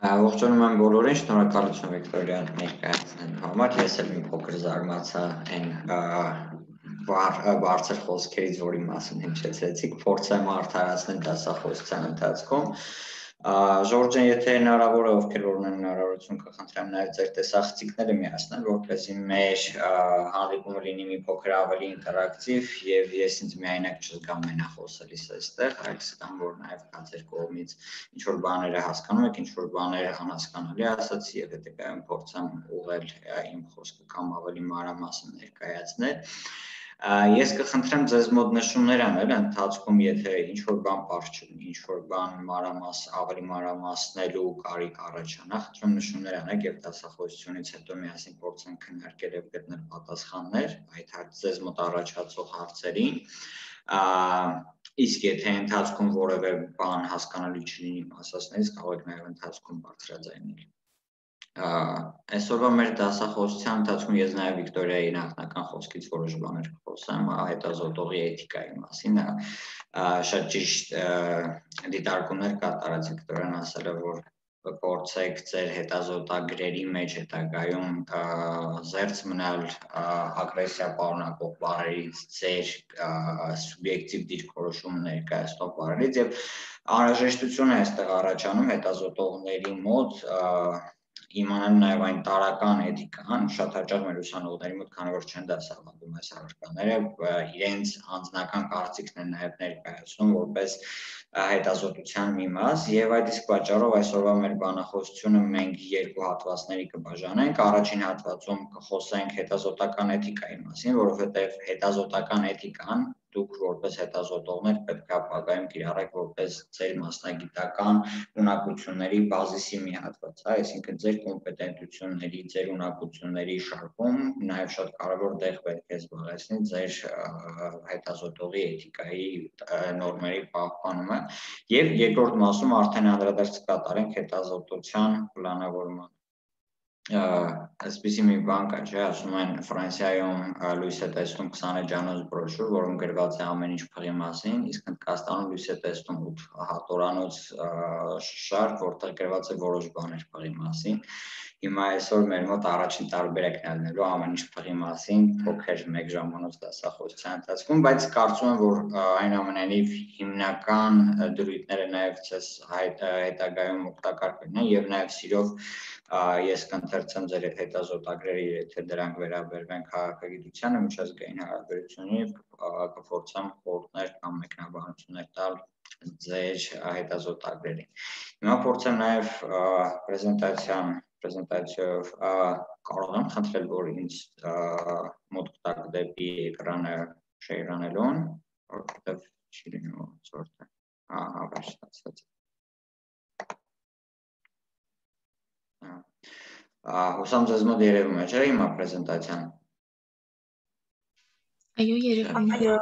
Ողջունում եմ բոլորին, շնորհակալություն Վիկտորիան ներկայացնելու համար։ Ես էլ մի փոքր զարմացա այն բարձր խոսքերից, որի մասին հնչեցեցիք, փորձեմ արդարացնել դասախոսության ընթացքում։ Ժորժեն, եթե հնարավոր է, ովքեր որ ունեն հնարավորություն կխնդրեմ նաև ձեր տեսախցիկները միացնել, որպեսզի մեր հանդիպումը լինի մի փոքր ավելի ինտերակտիվ եւ ես ինձ միայնակ չզգամ մենախոսելիս այստեղ, այլ զգամ, որ նաև կա ձեր կողմից ինչ որ բաները հասկանում եք, ինչ որ բաները անհասկանալի ասացի եւ հետեւաբար փորձեմ ուղղել իմ խոսքը կամ ավելի մանրամասն ներկայացնել։ Ես կխնդրեմ ձեզ մոտ նշումներ անել ընթացքում, եթե ինչ որ բան բարձ չլինի, ինչ որ բան մանրամաս ավելի մանրամասնելու կարիք առաջանա, խնդրում նշումներ անեք եւ դասախոսությունից հետո միասին փորձենք քննարկել եւ գտնել պատասխաններ այդ ձեզ մոտ առաջացող հարցերին։ Իսկ եթե ընթացքում որևէ բան հասկանալի չլինի ասածներից, կարող եք նաեւ ընթացքում բարձրաձայնել այսօրվա մեր դասախոսության ընթացքում ես նաև Վիկտորիայի նախնական խոսքից որոշ բաներ կխոսեմ հետազոտողի էթիկայի մասին։ Շատ ճիշտ դիտարկումներ կատարած Վիկտորիան ասել է, որ փորձեք ձեր հետազոտագրերի մեջ հետագայում զերծ մնալ ագրեսիա պարունակող բառերից, ձեր սուբյեկտիվ դիրքորոշում ներկայացնող բառերից եւ անհրաժեշտություն է այստեղ առաջանում հետազոտողների մոտ իմանալ նաև այն տարական էթիկան, շատ հաճախ մեր ուսանողների մոտ, քանի որ չեն դասավանդում այս առարկաները, իրենց անձնական կարծիքն են նաև ներկայացնում որպես հետազոտության մի մաս եւ այդ իսկ պատճառով այսօրվա մեր բանախոսությունը մենք երկու հատվածների կբաժանենք առաջին հատվածում կխոսենք հետազոտական էթիկայի մասին որովհետեւ հետազոտական էթիկան դուք որպես հետազոտողներ պետք է ապագայում կիրառեք որպես ձեր մասնագիտական ունակությունների բազիսի մի հատված, հա, այսինքն ձեր կոմպետենտությունների, ձեր ունակությունների շարքում նաև շատ կարևոր տեղ պետք է զբաղեցնի ձեր հետազոտողի էթիկայի նորմերի պահպանումը եւ երկրորդ մասում արդեն անդրադարձ կատարենք հետազոտության պլանավորման այսպեսի մի բան կա, չէ, ասում են Ֆրանսիայում լույս է տեսնում 20 ջանոց բրոշուր, որում գրված է ամեն ինչ փղի մասին, իսկ Հնդկաստանում լույս է տեսնում 8 հատորանոց շարք, որտեղ գրված է որոշ բաներ փղի մասին։ Հիմա այսօր մեր մոտ առաջին տարբերակն է լինելու ամեն ինչ փղի մասին, փոքր 1 ժամանոց դասախոսության ընթացքում, բայց կարծում եմ, որ այնուամենայնիվ հիմնական դրույթները նաև ցես հետագայում օգտակար կլինեն եւ նաև սիրով ես կընթերցեմ ձեր հետազոտագրերը, եթե դրանք վերաբերվեն քաղաքագիտությանը, միջազգային հարաբերություններին, կփորձեմ խորհուրդներ կամ մեկնաբանություններ տալ ձեր հետազոտագրերին։ Հիմա փորձեմ նաև պրեզենտացիան պրեզենտացիայով կարող եմ խնդրել, որ ինձ մոտ տակ դեպի էկրանը շեյր անելուն, որովհետև չի լինում սորտը։ Ահա, վերջացած։ Հուսամ ձեզ մոտ երևում է, չէ՞, հիմա պրեզենտացիան։ Այո, երևում է։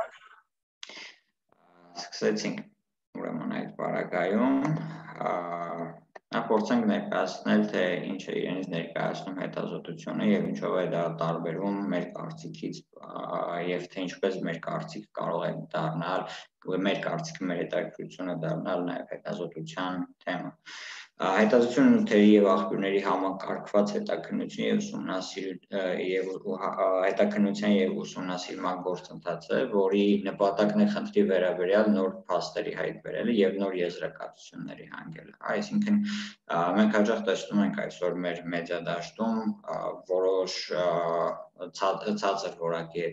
Սկսեցինք ուրեմն այդ բարակայում Նա փորձենք ներկայացնել, թե ինչ է իրենից ներկայացնում հետազոտությունը եւ ինչով է դա տարբերվում մեր կարծիքից եւ թե ինչպես մեր կարծիքը կարող է դառնալ, մեր կարծիքը մեր հետաքրությունը դառնալ նաեւ հետազոտության թեմա հետազոտությունը նյութերի եւ աղբյուրների համակարգված հետաքննություն եւ ուսումնասիր եւ հետաքննության եւ ուսումնասիրման գործընթաց է, որի նպատակն է խնդրի վերաբերյալ նոր փաստերի հայտ բերելը եւ նոր եզրակացությունների հանգելը։ Այսինքն մենք հաճախ տեսնում ենք այսօր մեր մեդիա դաշտում որոշ ցածր որակի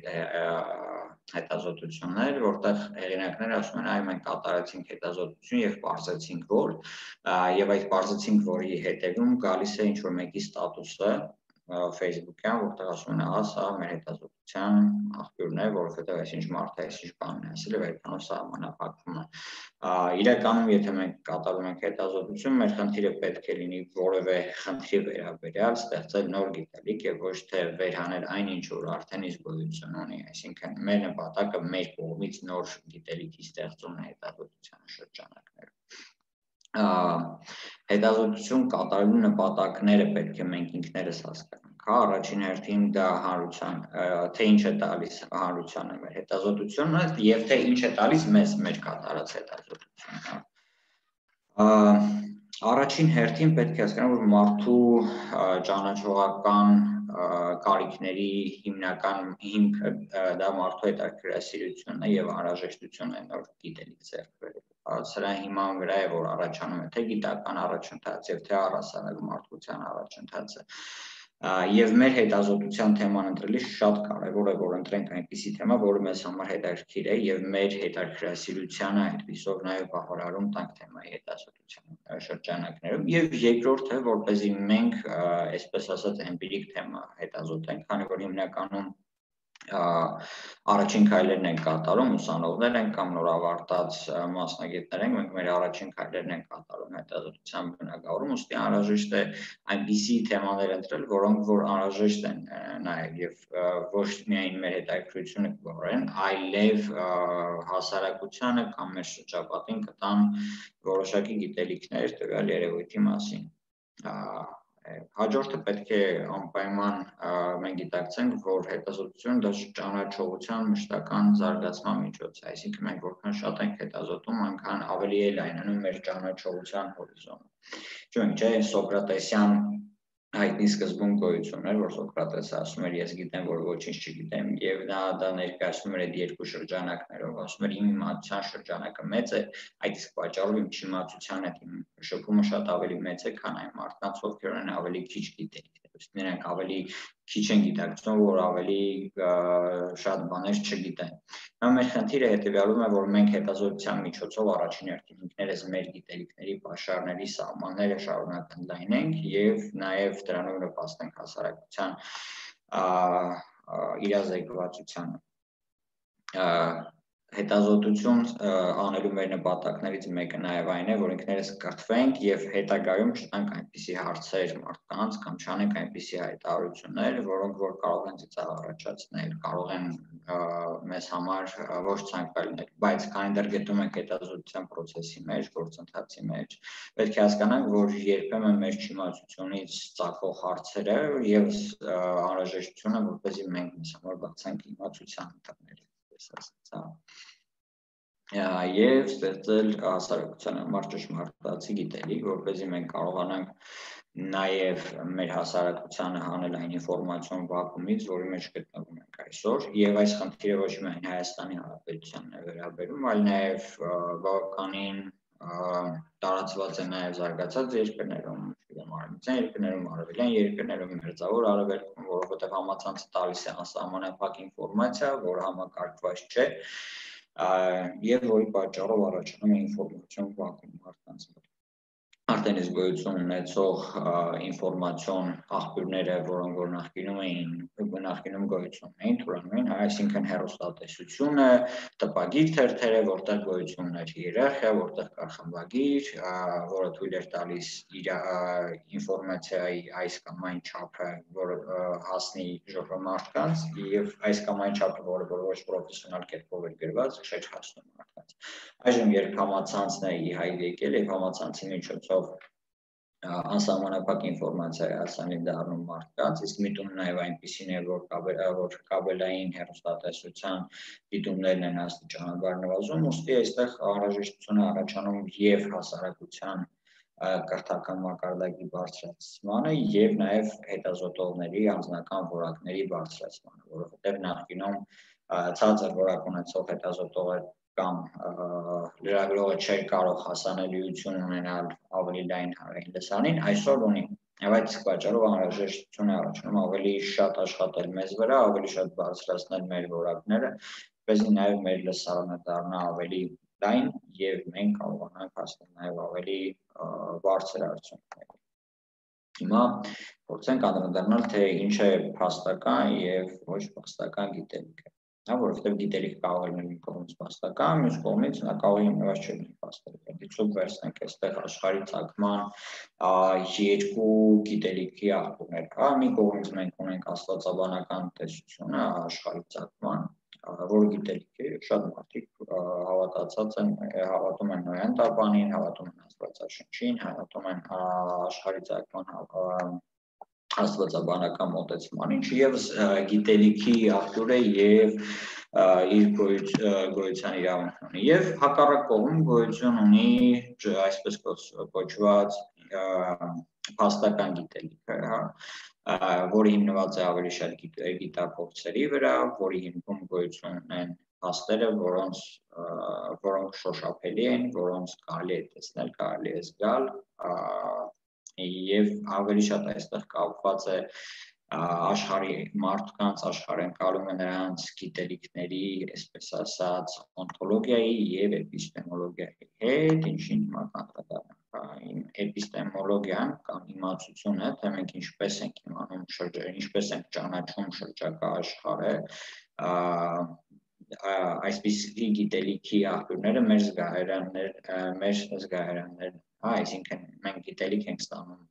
հետազոտություններ, որտեղ հեղինակները ասում են, այ մենք կատարեցինք հետազոտություն եւ բարձեցինք որ եւ այդ բարձեցինք որի հետևում գալիս է ինչ որ մեկի ստատուսը Facebook-յան, որտեղ ասում են, ահա սա մեր հետազոտության աղբյուրն է, որովհետև այսինչ մարդը այսինչ բանն է ասել եւ այդքանով սահմանափակվում է։ Իրականում, եթե մենք կատարում ենք հետազոտություն, մեր խնդիրը պետք է լինի որևէ խնդրի վերաբերյալ ստեղծել նոր գիտելիք եւ ոչ թե վերհանել այն ինչ որ արդեն իսկ գոյություն ունի, այսինքն մեր նպատակը մեր կողմից նոր գիտելիքի ստեղծումն է հետազոտության շրջանակներում հետազոտություն կատարելու նպատակները պետք է մենք ինքներս հասկանանք։ Հա, առաջին հերթին դա հանրության, թե ինչ է տալիս հանրությանը մեր հետազոտությունը եւ թե ինչ է տալիս մեզ մեր կատարած հետազոտությունը։ առաջին հերթին պետք է հասկանալ, որ մարդու ճանաչողական կարիքների հիմնական հիմքը դա մարդու հետաքրքրասիրությունն է եւ անհրաժեշտությունն է նոր գիտելիք ձեռք բերել սրա հիման վրա է որ առաջանում է թե գիտական առաջընթաց եւ թե առասարակ մարդկության առաջընթացը եւ մեր հետազոտության թեման ընտրելիս շատ կարեւոր է որ ընտրենք այնպիսի թեմա, որը մեզ համար հետաքրքիր է եւ մեր հետաքրքրասիրությանը այդպիսով նաեւ բավարարում տանք թեմայի հետազոտության շրջանակներում եւ երկրորդը որպեսզի մենք այսպես ասած էմպիրիկ թեմա հետազոտենք, քանի որ հիմնականում առաջին քայլերն են կատարում ուսանողներ են կամ նորավարտած մասնագետներ են, մենք մեր առաջին քայլերն են կատարում հետազոտության բնագավառում, ուստի անհրաժեշտ է այնպիսի թեմաներ ընտրել, որոնք որ անհրաժեշտ են նաև եւ ոչ միայն մեր հետաքրքրությունը կբավարարեն, այլև հասարակությանը կամ մեր շրջապատին կտան որոշակի գիտելիքներ տվյալ երևույթի մասին Հաջորդը պետք է անպայման մենք գիտակցենք, որ հետազոտությունը դա ճանաչողության մշտական զարգացման միջոց է, այսինքն մենք որքան շատ ենք հետազոտում, այնքան ավելի է լայնանում մեր ճանաչողության հորիզոնը։ Չունենք, չէ, Սոկրատեսյան հայտնի սկզբում գոյություն էր, որ Սոկրատեսը ասում էր ես գիտեմ, որ ոչինչ չգիտեմ, եւ նա դա ներկայացնում էր այդ երկու շրջանակներով, ասում էր իմ իմացության շրջանակը մեծ է, այդ իսկ պատճառով իմ չիմացության այդ իմ շփումը շատ ավելի մեծ է, քան այն մարդկանց, ովքեր ունեն ավելի քիչ գիտելիք ըստ նրանք ավելի քիչ են գիտակցում, որ ավելի շատ բաներ չգիտեն։ Նա մեր խնդիրը հետեւյալում է, որ մենք հետազոտության միջոցով առաջին հերթին մեր գիտելիքների pašարների սահմանները շարունակ ընդլայնենք եւ նաեւ դրանով նպաստենք հասարակության իրազեկվածությանը հետազոտություն անելու մեր նպատակներից մեկը նաև այն է, որ ինքներս կրթվենք եւ հետագայում չտանք այնպիսի հարցեր մարդկանց կամ չանենք այնպիսի հայտարարություններ, որոնք որ կարող են ծիծաղ առաջացնել, կարող են մեզ համար ոչ ցանկալի լինել, բայց քանի դեռ գտնում ենք հետազոտության process-ի մեջ, գործընթացի մեջ, պետք է հասկանանք, որ երբեմն մեր չիմացությունից ցակող հարցերը եւ անհրաժեշտությունը, որպեսզի մենք մեզ համար բացենք իմացության ընտրները ասացա եւ ստեղծել հասարակության համար ճշմարտացի գիտելիք, որպեսզի մենք կարողանանք նաև մեր հասարակությանը հանել այն ինֆորմացիոն վակուումից, որի մեջ գտնվում ենք այսօր, եւ այս խնդիրը ոչ միայն Հայաստանի Հանրապետությանն է վերաբերում, այլ նաև բավականին տարածված է նաև զարգացած երկրներում, չգիտեմ, արևմտյան երկրներում, արևելյան երկրներում, մերձավոր արևելքում, որովհետև համացանցը տալիս է անսահմանափակ ինֆորմացիա, որը համակարգված չէ, եւ որի պատճառով առաջանում է ինֆորմացիոն վակուում մարդկանց մոտ արդեն իսկ գոյություն ունեցող ինֆորմացիոն աղբյուրները, որոնք որ նախկինում էին, նախկինում գոյություն ունեին, թուրանում այսինքն հերոստատեսությունը, տպագիր թերթերը, որտեղ գոյություն ուներ հիերարխիա, որտեղ կար խմբագիր, որը թույլ էր տալիս իր ինֆորմացիայի այս կամ այն չափը, որ հասնի ժողովրդմարդկանց եւ այս կամ այն չափը, որը ոչ պրոֆեսիոնալ կերպով էր գրված, չէր հասնում մարդկանց։ Այժմ երբ համացանցն է ի հայտ եկել եւ համացանցի միջոցով անսահմանափակ ինֆորմացիա է հասանելի դառնում մարդկանց, իսկ միտումը նաև այնպեսին է, որ կաբել, որ կաբելային հեռուստատեսության դիտումներն են աստիճանաբար նվազում, ուստի այստեղ անհրաժեշտությունը առաջանում եւ հասարակության կրթական մակարդակի բարձրացմանը եւ նաև հետազոտողների անձնական որակների բարձրացմանը, որովհետեւ նախկինում ցածր որակ ունեցող հետազոտողը կամ լրագրողը չէր կարող հասանելիություն ունենալ ավելի լայն հանրային լսանին, այսօր ունի։ Եվ այդ պատճառով անհրաժեշտություն է առաջանում ավելի շատ աշխատել մեզ վրա, ավելի շատ բարձրացնել մեր որակները, որպեսզի նաև մեր լսարանը դառնա ավելի լայն եւ մենք կարողանանք հասնել նաև ավելի բարձր արդյունքների։ Հիմա փորձենք անդրադառնալ թե ինչ է փաստական եւ ոչ փաստական գիտելիքը հա, որովհետև գիտելիք կարող է լինել մի կողմից փաստական, մյուս կողմից նա կարող է հիմնված չէ փաստել։ Դիցուկ վերցնենք այստեղ աշխարհի ցակման երկու գիտելիքի աղբյուրներ կա։ Մի կողմից մենք ունենք աստվածաբանական տեսությունը աշխարհի ցակման, որ գիտելիք է, շատ մարդիկ հավատացած են, հավատում են Նոյան տապանին, հավատում են Աստվածաշնչին, հավատում են աշխարհի ցակման աստվածաբանական մոտեցման, ինչը եւս գիտելիքի աղբյուր է եւ իր գոյության իրավունք ունի եւ հակառակ կողմում գոյություն ունի այսպես կոչված փաստական գիտելիքը, հա, որը հիմնված է ավելի շատ գիտակցերի վրա, որի հիմքում գոյություն ունեն փաստերը, որոնց որոնք շոշափելի են, որոնց կարելի է տեսնել, կարելի է զգալ, եւ ավելի շատ այստեղ կապված է աշխարհի մարդկանց աշխարհընկալումը նրանց գիտելիքների, այսպես ասած, օնտոլոգիայի եւ էպիստեմոլոգիայի հետ, ինչին հիմա կանդրադառնանք էպիստեմոլոգիան կամ իմացությունը, թե մենք ինչպես ենք իմանում շրջը, ինչպես ենք ճանաչում շրջակա աշխարհը, այսպիսի գիտելիքի աղբյուրները մեր զգայարաններ, մեր զգայարաններն, հա, այսինքն մենք գիտելիք ենք ստանում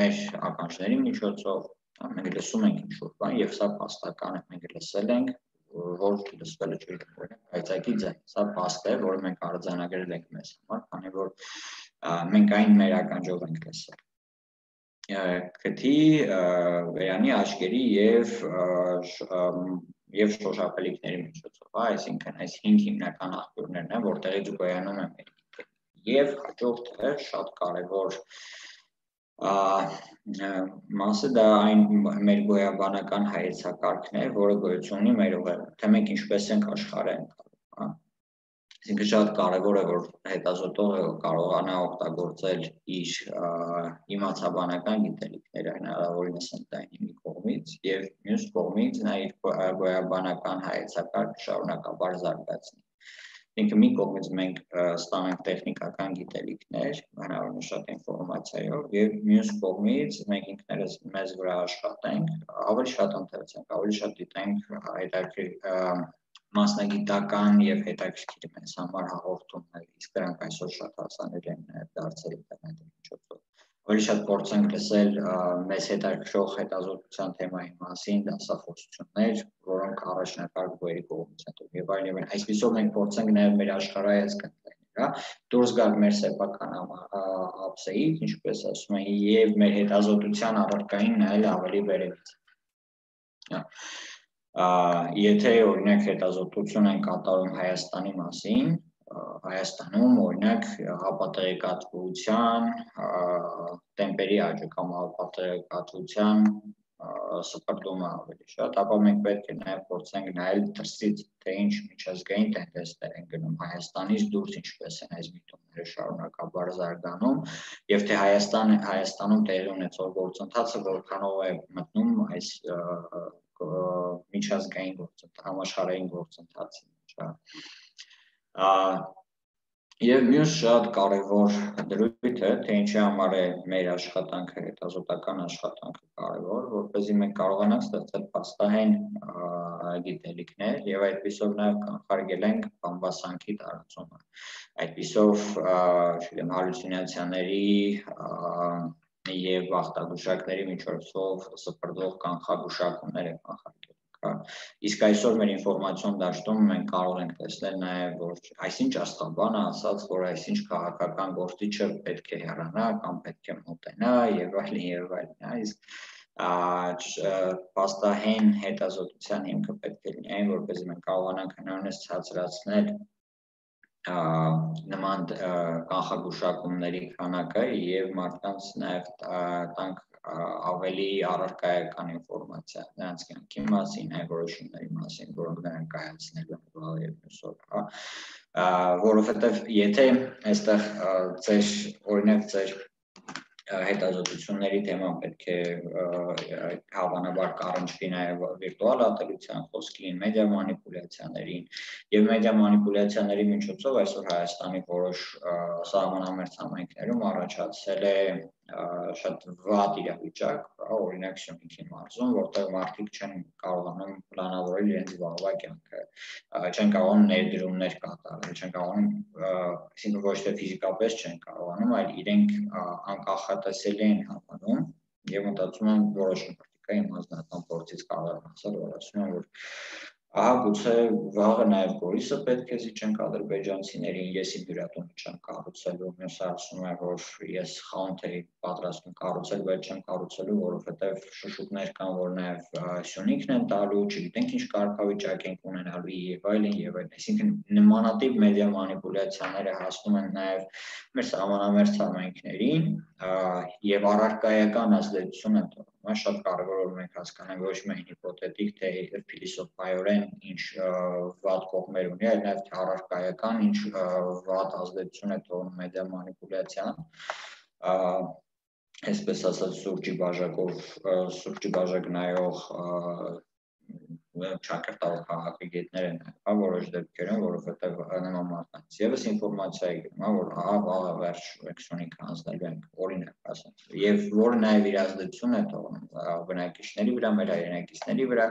մեր ականջների միջոցով, մենք լսում ենք ինչ-որ բան եւ սա փաստական է, մենք լսել ենք, որ լսվելը չի օրինակ հայցակի ձայն, սա փաստ է, որը մենք արձանագրել ենք մեզ համար, քանի որ մենք այն մեր ականջով ենք լսել քթի վերանի աչքերի եւ եւ շոշափելիքների միջոցով, այսինքն այս 5 հիմնական աղբյուրներն են, որտեղից գոյանում է մեր եւ հաջորդը շատ կարեւոր մասը դա այն մեր գոյաբանական հայեցակարգն է, որը գոյություն ունի մեր ուղեղում, թե մենք ինչպես ենք աշխարհը ընկալում, հա։ Այսինքն շատ կարևոր է, որ հետազոտողը կարողանա օգտագործել իր իմացաբանական գիտելիքները հնարավորինս ընդայնի մի կողմից եւ մյուս կողմից նա իր գոյաբանական հայեցակարգը շարունակաբար զարգացնի։ Ինքը մի կողմից մենք ստանանք տեխնիկական գիտելիքներ, հնարավորինս շատ ինֆորմացիայով եւ մյուս կողմից մենք ինքներս մեզ վրա աշխատենք, ավելի շատ ընթերցենք, ավելի շատ դիտենք հետաքրքիր մասնագիտական եւ հետաքրքիր մեզ համար հաղորդումներ, իսկ դրանք այսօր շատ հասանելի են դարձել ինտերնետի միջոցով ավելի շատ փորձենք լսել մեզ հետաքրքրող հետազոտության թեմայի մասին դասախոսություններ, որոնք առաջնակարգ բերի կողմից են եւ այլն եւ այլն։ Այսպեսով մենք փորձենք նաեւ մեր աշխարհայաց կնտել, հա, դուրս գալ մեր սեփական ապսեից, ինչպես ասում են, եւ մեր հետազոտության առարկային նայել ավելի վերևից։ եթե օրինակ հետազոտություն են կատարում Հայաստանի մասին, Հայաստանում օրինակ հապատերեկատվության տեմպերի աճը կամ հապատերեկատվության սպրտումը ավելի շատ, ապա մենք պետք է նաև փորձենք նայել դրսից, թե ինչ միջազգային տենդենսներ են գնում Հայաստանից դուրս, ինչպես են այս միտումները շարունակաբար զարգանում, եւ թե Հայաստանը Հայաստանում տեղի ունեցող գործընթացը որքանով է մտնում այս միջազգային գործընթաց, համաշխարհային գործընթացի մեջ, հա Եվ մյուս շատ կարևոր դրույթը, թե ինչի համար է մեր աշխատանքը, հետազոտական աշխատանքը կարևոր, որպեսզի մենք կարողանանք ստեղծել փաստահեն գիտելիքներ եւ այդպիսով նաեւ կանխարգելենք բամբասանքի տարածումը։ Այդպիսով, չգիտեմ, հալյուցինացիաների եւ վախտագուշակների միջոցով սպրդող կանխագուշակումները կանխարգելենք հա իսկ այսօր մեր ինֆորմացիոն դաշտում մենք կարող ենք տեսնել նաև որ այսինչ աստղաբանը ասաց որ այսինչ քաղաքական գործիչը պետք է հեռանա կամ պետք է մոտենա եւ այլն եւ այլն հա իսկ պաստահեն հետազոտության հիմքը պետք է լինի այն որպեսզի մենք կարողանանք հնարավորինս ցածրացնել նման կանխագուշակումների քանակը եւ մարդկանց նաեւ տանք ավելի առարկայական ինֆորմացիա նրանց կյանքի մասին, այ որոշումների մասին, որոնք նրանք կայացնելու են եւ մյուսով, հա որովհետեւ եթե այստեղ ձեր օրինակ ձեր հետազոտությունների թեման պետք է հավանաբար կառնչվի նաև վիրտուալ ատելության խոսքին, մեդիա մանիպուլյացիաներին եւ մեդիա մանիպուլյացիաների միջոցով այսօր Հայաստանի որոշ սահմանամերձ համայնքներում առաջացել է շատ վատ իրավիճակ, օրինակ Շեմիքի մարզում, որտեղ մարդիկ չեն կարողանում պլանավորել իրենց վաղվա կյանքը, չեն կարողանում ներդրումներ կատարել, չեն կարողանում, այսինքն ոչ թե ֆիզիկապես չեն կարողանում, այլ իրենք անկախատեսելի են համանում եւ մտածում են որոշ մարդիկա իմ անձնական փորձից կարող եմ ասել, որ ասում են, որ ահա գուցե վաղը նաև Գորիսը պետք է զիջենք ադրբեջանցիներին, ես իմ հյուրատունը չեմ կառուցելու, մյուսը ասում է, որ ես խանութ էի պատրաստում կառուցել, բայց չեմ կառուցելու, որովհետև շշուկներ կան, որ նաև Սյունիքն են տալու, չգիտենք ինչ կարգավիճակ են ունենալու եւ այլն եւ այլն։ Այսինքն նմանատիպ մեդիա մանիպուլյացիաները հասնում են նաև մեր սահմանամերձ համայնքներին եւ առարկայական ազդեցություն են տանում Հիմա շատ կարևոր որ մենք հասկանանք ոչ միայն հիպոթետիկ, թե փիլիսոփայորեն ինչ վատ կողմեր ունի, այլ նաև թե առարկայական ինչ վատ ազդեցություն է թողնում մեդիա մանիպուլյացիան այսպես ասած սուրճի բաժակով սուրճի բաժակ նայող չակերտավոր քաղաքագետներ են, հա, որոշ դեպքերում, որովհետև նման մարդկանց եւս ինֆորմացիա է գնում, հա, որ ահա վաղը վերջ էքսոնիկ հանձնելու են, օրինակ ասած։ Եվ որը նաև իր ազդեցություն է թողնում բնակիչների վրա, մեր հայրենակիցների վրա,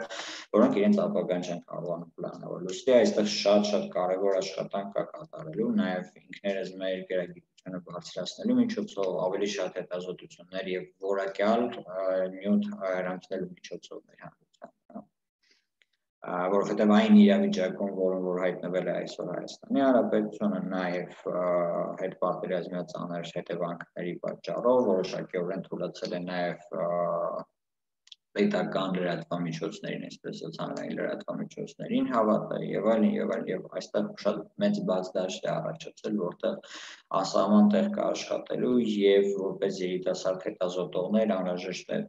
որոնք իրենց ապագան չեն կարողանում պլանավորել։ Ոստի այստեղ շատ-շատ կարևոր աշխատանք կա կատարելու, նաև ինքներս մեր գերագիտությունը բարձրացնելու միջոցով ավելի շատ հետազոտություններ եւ որակյալ նյութ հրանցնելու միջոցով մեր որովհետև այն իրավիճակում, որում որ հայտնվել է այսօր Հայաստանի Հանրապետությունը, նաև հետ պատերազմյա ծանր հետևանքների պատճառով որոշակիորեն թույլատրել է նաև պետական լրատվամիջոցներին, այսպես սոցիալային լրատվամիջոցներին հավատը եւ այլն եւ այլն եւ այստեղ շատ մեծ բաց դաշտ է առաջացել, որտեղ ասաման տեղ կա աշխատելու եւ որպես երիտասարդ հետազոտողներ անհրաժեշտ է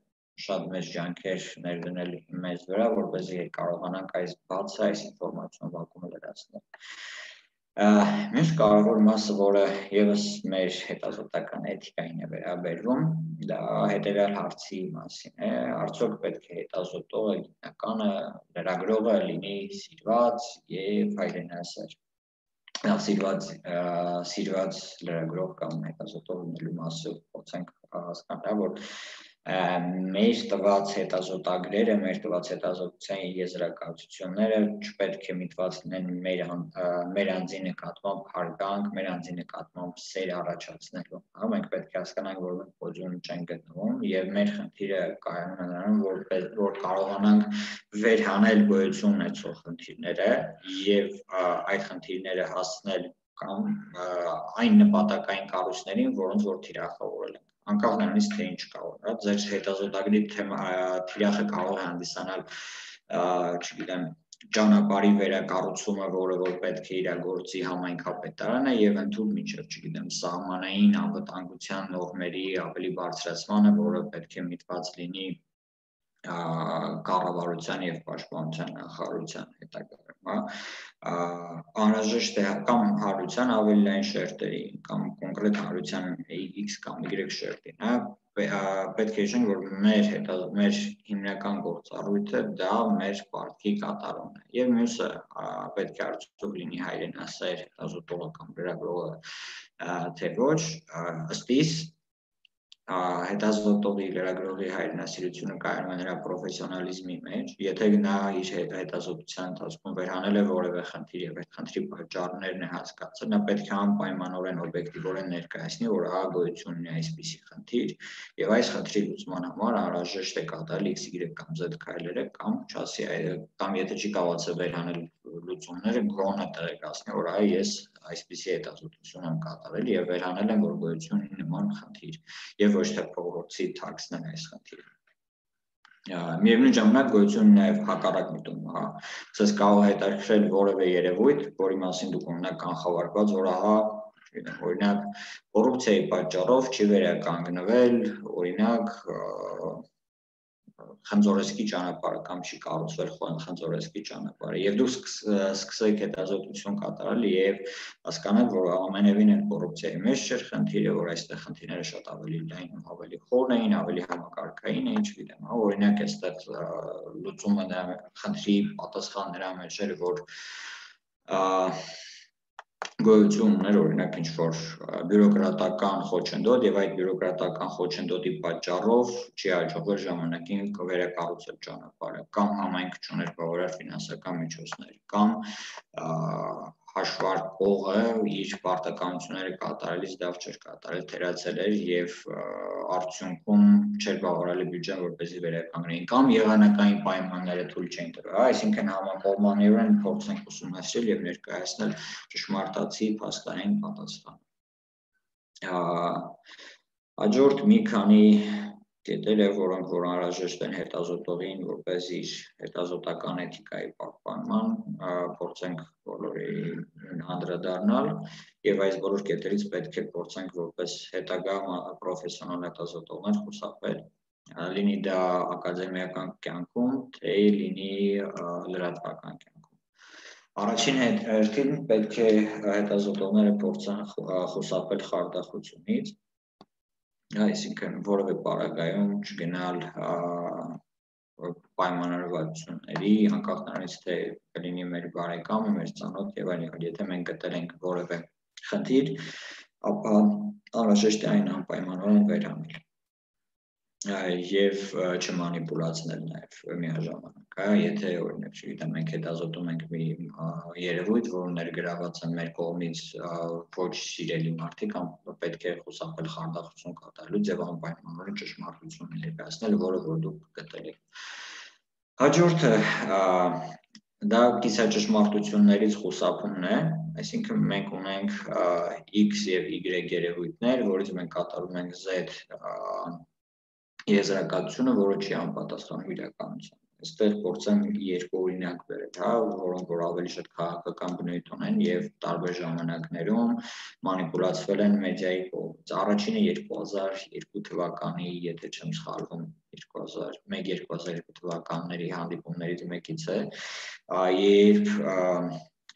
շատ մեծ ջանքեր ներդնել մեզ վրա, որպեսզի կարողանանք այս բացը, այս ինֆորմացիոն վակումը լրացնել։ Մյուս կարևոր մասը, որը եւս մեր հետազոտական էթիկային է վերաբերվում, դա հետեւյալ հարցի մասին է. արդյոք պետք է հետազոտողը, գիտնականը, լրագրողը լինի սիրված եւ հայրենասեր սիրված սիրված լրագրող կամ հետազոտող լինելու մասը փորձենք հասկանալ, որ մեր տված հետազոտագրերը, մեր տված հետազոտության եզրակացությունները չպետք է միտված լինեն մեր մեր անձի նկատմամբ հարգանք, մեր անձի նկատմամբ սեր առաջացնելու։ Հա մենք պետք է հասկանանք, որ մենք փոջուն չենք գտնվում եւ մեր խնդիրը կայանում է նրանում, որ որ կարողանանք վերհանել գոյություն ունեցող խնդիրները եւ այդ խնդիրները հասնել կամ այն նպատակային կառույցներին, որոնց որ թիրախավորել են անկախ նրանից թե ինչ կարող, հա, ձեր հետազոտագրի թեմա թիրախը կարող է հանդիսանալ, չգիտեմ, ճանապարհի վերակառուցումը, որը որ պետք է իրագործի համայնքապետարանը եւ ընդհանուր միջև, չգիտեմ, սահմանային անվտանգության նորմերի ավելի բարձրացմանը, որը պետք է միտված լինի կառավարության եւ պաշտպանության նախարարության հետագայում, անհրաժեշտ է կամ հարության ավելի լայն շերտերի կամ կոնկրետ հարության X կամ Y շերտին, հա պետք է հիշենք, որ մեր հետա մեր հիմնական գործառույթը դա մեր պարտքի կատարումն է։ Եվ մյուսը պետք է արդյոք լինի հայրենասեր հետազոտողը կամ գրագրողը թե ոչ, ըստ իս հետազոտողի լրագրողի հայրենասիրությունը կայանում է նրա պրոֆեսիոնալիզմի մեջ, եթե նա իր հետազոտության ընթացքում վերանել է որևէ խնդիր եւ այդ խնդրի պատճառներն է հասկացել, նա պետք է անպայմանորեն օբյեկտիվորեն ներկայացնի, որ ահա գոյություն ունի այսպիսի խնդիր եւ այս խնդրի լուծման համար անհրաժեշտ է կատարել XY կամ Z քայլերը կամ չասի կամ եթե չի կարողացել վերանել լուծումները, գոնե տեղեկացնի, որ այ ես այսպիսի հետազոտություն եմ կատարել եւ վերանել եմ որ գոյություն ունի նման խնդիր եւ ոչ թե փողոցի թաքցնել այս խնդիրը միևնույն ժամանակ գոյություն նաև հակառակ միտում, հա։ Ցես կարող է հետաքրել որևէ երևույթ, որի մասին դուք ունենաք կանխավարկված, որ ահա, չգիտեմ, օրինակ, կոռուպցիայի պատճառով չի վերականգնվել, օրինակ, խնձորեսկի ճանապարհը կամ չի կառուցվել խնձորեսկի ճանապարհը եւ դուք սկսեք հետազոտություն կատարել եւ հասկանալ որ ամենևին են կոռուպցիայի մեջ չէր խնդիրը որ այստեղ խնդիրները շատ ավելի լայն ու ավելի խորն էին ավելի համակարգային էին չգիտեմ հա օրինակ այստեղ լուծումը նրա խնդրի պատասխան նրա մեջ էր որ գոյություն ուներ օրինակ ինչ որ բյուրոկրատական խոչընդոտ եւ այդ բյուրոկրատական խոչընդոտի պատճառով չի հաջողվել ժամանակին վերակառուցել ճանապարհը կամ համայնք չուներ բավարար ֆինանսական միջոցներ կամ հաշվարկողը իր պարտականությունները կատարելիս դավ չէր կատարել, թերացել էր եւ արդյունքում չէր բավարարել բյուջեն, որպեսզի վերականգնեին կամ եղանակային պայմանները թույլ չէին տվել։ Այսինքն համակողմանիորեն փորձենք ուսումնասիրել եւ ներկայացնել ճշմարտացի փաստային պատասխան։ Հաջորդ մի քանի կետերը, որոնք որ անհրաժեշտ են հետազոտողին, որպես իր հետազոտական էթիկայի պահպանման, փորձենք բոլորի անդրադառնալ եւ այս բոլոր կետերից պետք է փորձենք որպես հետագա պրոֆեսիոնալ հետազոտողներ խուսափել լինի դա ակադեմիական կյանքում, թե լինի լրատվական կյանքում։ Առաջին հերթին պետք է հետազոտողները փորձեն խուսափել խարդախությունից, այսինքն որևէ պարագայում չգնալ պայմանավորվածությունների, անկախ նրանից թե կլինի մեր բարեկամը, մեր ծանոթ եւ այլն, եթե մենք գտել ենք որևէ խնդիր, ապա անհրաժեշտ է այն անպայմանորեն վերանել եւ չմանիպուլացնել նաեւ միաժամանակ, հա, եթե օրինակ, չգիտեմ, մենք հետազոտում ենք մի երևույթ, որ ներգրաված են մեր կողմից ոչ սիրելի մարդիկ, կամ պետք է խուսափել խանդախություն կատարելուց եւ անպայմանորեն ճշմարտություն ներկայացնել, որը որ դուք գտել եք։ Հաջորդը դա կիսաճշմարտություններից խուսափումն է, այսինքն մենք ունենք x եւ y երևույթներ, որից մենք կատարում ենք z եզրակացությունը, որը չի անպատասխանում իրականությանը։ Այստեղ փորձեմ երկու օրինակ բերել, հա, որոնք որ ավելի շատ քաղաքական բնույթ ունեն եւ տարբեր ժամանակներում մանիպուլացվել են մեդիայի կողմից։ Առաջինը 2002 թվականի, եթե չեմ սխալվում, 2001-2002 թվականների հանդիպումներից մեկից է, երբ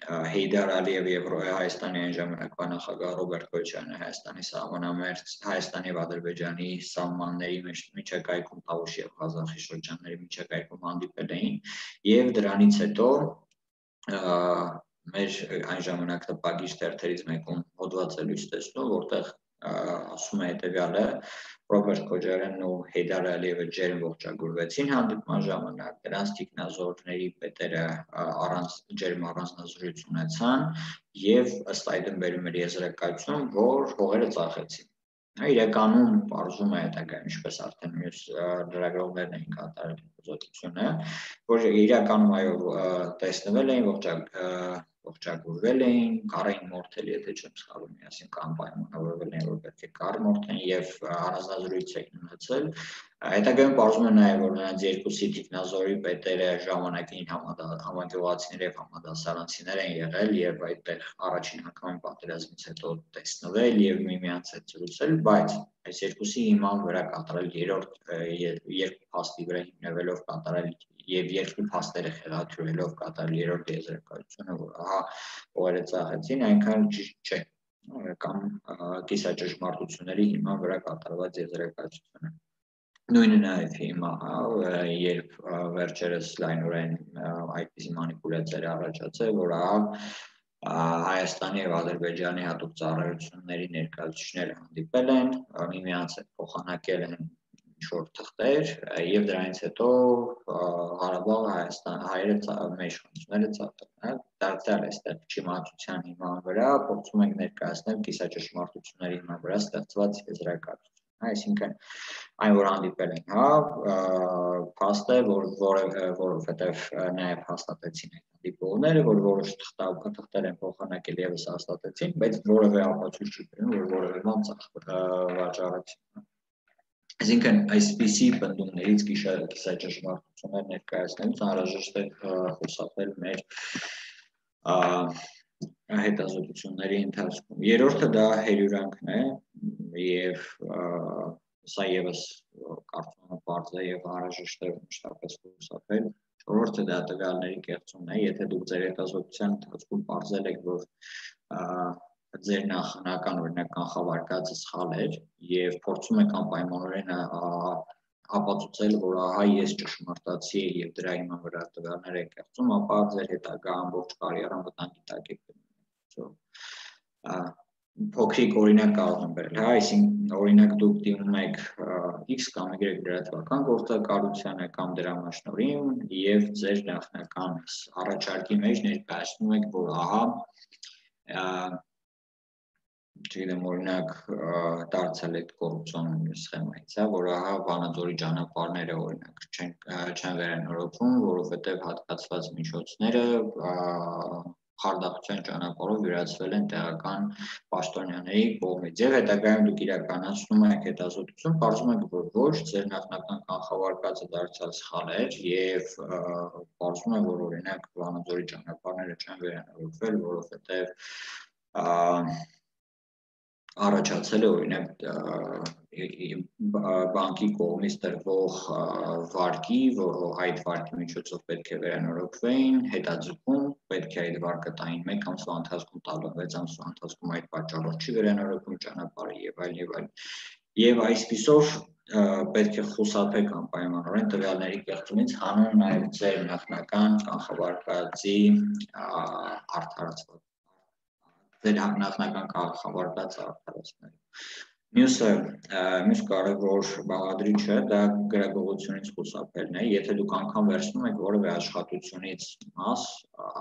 Հեյդար Ալիև եւ Հայաստանի այն ժամանակվա նախագահ Ռոբերտ Քոչյանը Հայաստանի սահմանամերձ Հայաստանի եւ Ադրբեջանի սահմանների միջակայքում Տավուշի եւ Ղազախի շրջանների միջակայքում հանդիպել էին եւ դրանից հետո մեր այն ժամանակ տպագիր թերթերից մեկում հոդված է լույս տեսնում, որտեղ ասում է հետեւյալը Ռոբերտ Քոջարյանն ու Հեյդար Ալիևը ջերմ ողջագուրվեցին հանդիպման ժամանակ դրանց տիկնազորների պետերը առանց ջերմ առանձնազրույց ունեցան եւ ըստ այդմ բերում էր եզրակացություն որ հողերը ծախեցին իրականում բարձում է հետագա ինչպես արդեն մյուս լրագրողներն էին կատարել զոտությունը որ իրականում այո տեսնվել էին ողջակ ողջագուրվել էին, կարային մորթել, եթե չեմ սխալվում, միասին կամ պայմանավորվել էին, որ պետք է կար մորթեն եւ առանձնազրույց էին ունեցել։ Հետագայում բարձում է նաեւ որ նրանց երկուսի տիկնազորի պետերը ժամանակին համագյուղացիներ եւ համադասարանցիներ են եղել եւ այդտեղ առաջին անգամ պատերազմից հետո տեսնվել եւ միմյանց հետ զրուցել, բայց այս երկուսի հիման վրա կատարել երրորդ երկու փաստի վրա հիմնվելով կատարել եւ երկու փաստերը խեղաթյուրելով կատարել երրորդ եզրակացությունը, որ ահա օրերը ծախեցին, այնքան ճիշտ չէ կամ կիսաճշմարտությունների հիման վրա կատարված եզրակացությունը նույնը նաև հիմա երբ վերջերս լայնորեն այդպիսի մանիպուլյացիաներ առաջացել որ ահա Հայաստանի եւ Ադրբեջանի հատուկ ծառայությունների ներկայացուցիչները հանդիպել են, միմյանց հետ փոխանակել են ինչ-որ թղթեր եւ դրանից հետո Ղարաբաղը Հայաստան հայերը մեր իշխանությունները ցածր հա դարձյալ այստեղ չիմացության հիման վրա փորձում ենք ներկայացնել կիսաճշմարտությունների հիման վրա ստեղծված եզրակացություն այսինքն այն որ հանդիպել են հա փաստ է որ որը որովհետեւ նաև հաստատեցին այդ հանդիպումները որ որոշ թղթեր են փոխանակել եւս հաստատեցին բայց որևէ ապացույց չի բերում որ որևէ բան ծախ վաճառեցին Այսինքն այսպիսի բնդումներից կիսաճշմարտություններ ներկայացնելուց անհրաժեշտ է խոսապել մեր հետազոտությունների ընթացքում։ Երրորդը դա հերյուրանքն է եւ սա եւս կարծում եմ բարձ է եւ անհրաժեշտ է մշտապես խոսապել։ Չորրորդը դա տվյալների կեղծումն է, եթե դուք ձեր հետազոտության ընթացքում բարձել եք, որ ձեր նախնական օրինակ կանխավարկածը սխալ էր եւ փորձում եք անպայմանորեն ապացուցել, որ ահա ես ճշմարտացի եմ եւ դրա հիման վրա տվյալներ եք կեղծում, ապա ձեր հետագա ամբողջ կարիերան վտանգի տակ եք դնում։ փոքրիկ օրինակ կարող եմ բերել, հա, այսինքն օրինակ դուք դիմում եք X կամ Y լրատվական գործակալությանը կամ դրա մասնորին եւ ձեր նախնական առաջարկի մեջ ներկայացնում եք, որ ահա չգիտեմ օրինակ դարձել այդ կոռուպցիոն սխեմայից, հա, որը հա Վանաձորի ճանապարհները օրինակ չեն չեն վերանորոգվում, որովհետև հատկացված միջոցները խարդախության ճանապարհով յուրացվել են տեղական պաշտոնյաների կողմից եւ հետագայում դուք իրականացնում եք հետազոտություն, բարձում եք որ ոչ ձեր նախնական կանխավարկածը դարձյալ սխալ էր եւ բարձում է որ օրինակ Վանաձորի ճանապարհները չեն վերանորոգվել, որովհետեւ առաջացել է օրինակ բանկի կողմից տրվող վարկի, որ այդ վարկի միջոցով պետք է վերանորոգվեին, հետաձգում, պետք է այդ վարկը տային 1 ամսվա ընթացքում տալու 6 ամսվա ընթացքում այդ պատճառով չի վերանորոգվում ճանապարհը եւ այլ եւ այլ։ Եվ այսպիսով պետք է խուսափեք անպայմանորեն տվյալների կեղծումից հանուն նաև ձեր նախնական կանխավարկածի արդարացված ձեր նախնական քաղաքավարված արդարացնել։ Մյուսը, մյուս կարևոր բաղադրիչը դա գրագողությունից խուսափելն է։ Եթե դուք անգամ վերցնում եք որևէ աշխատությունից մաս,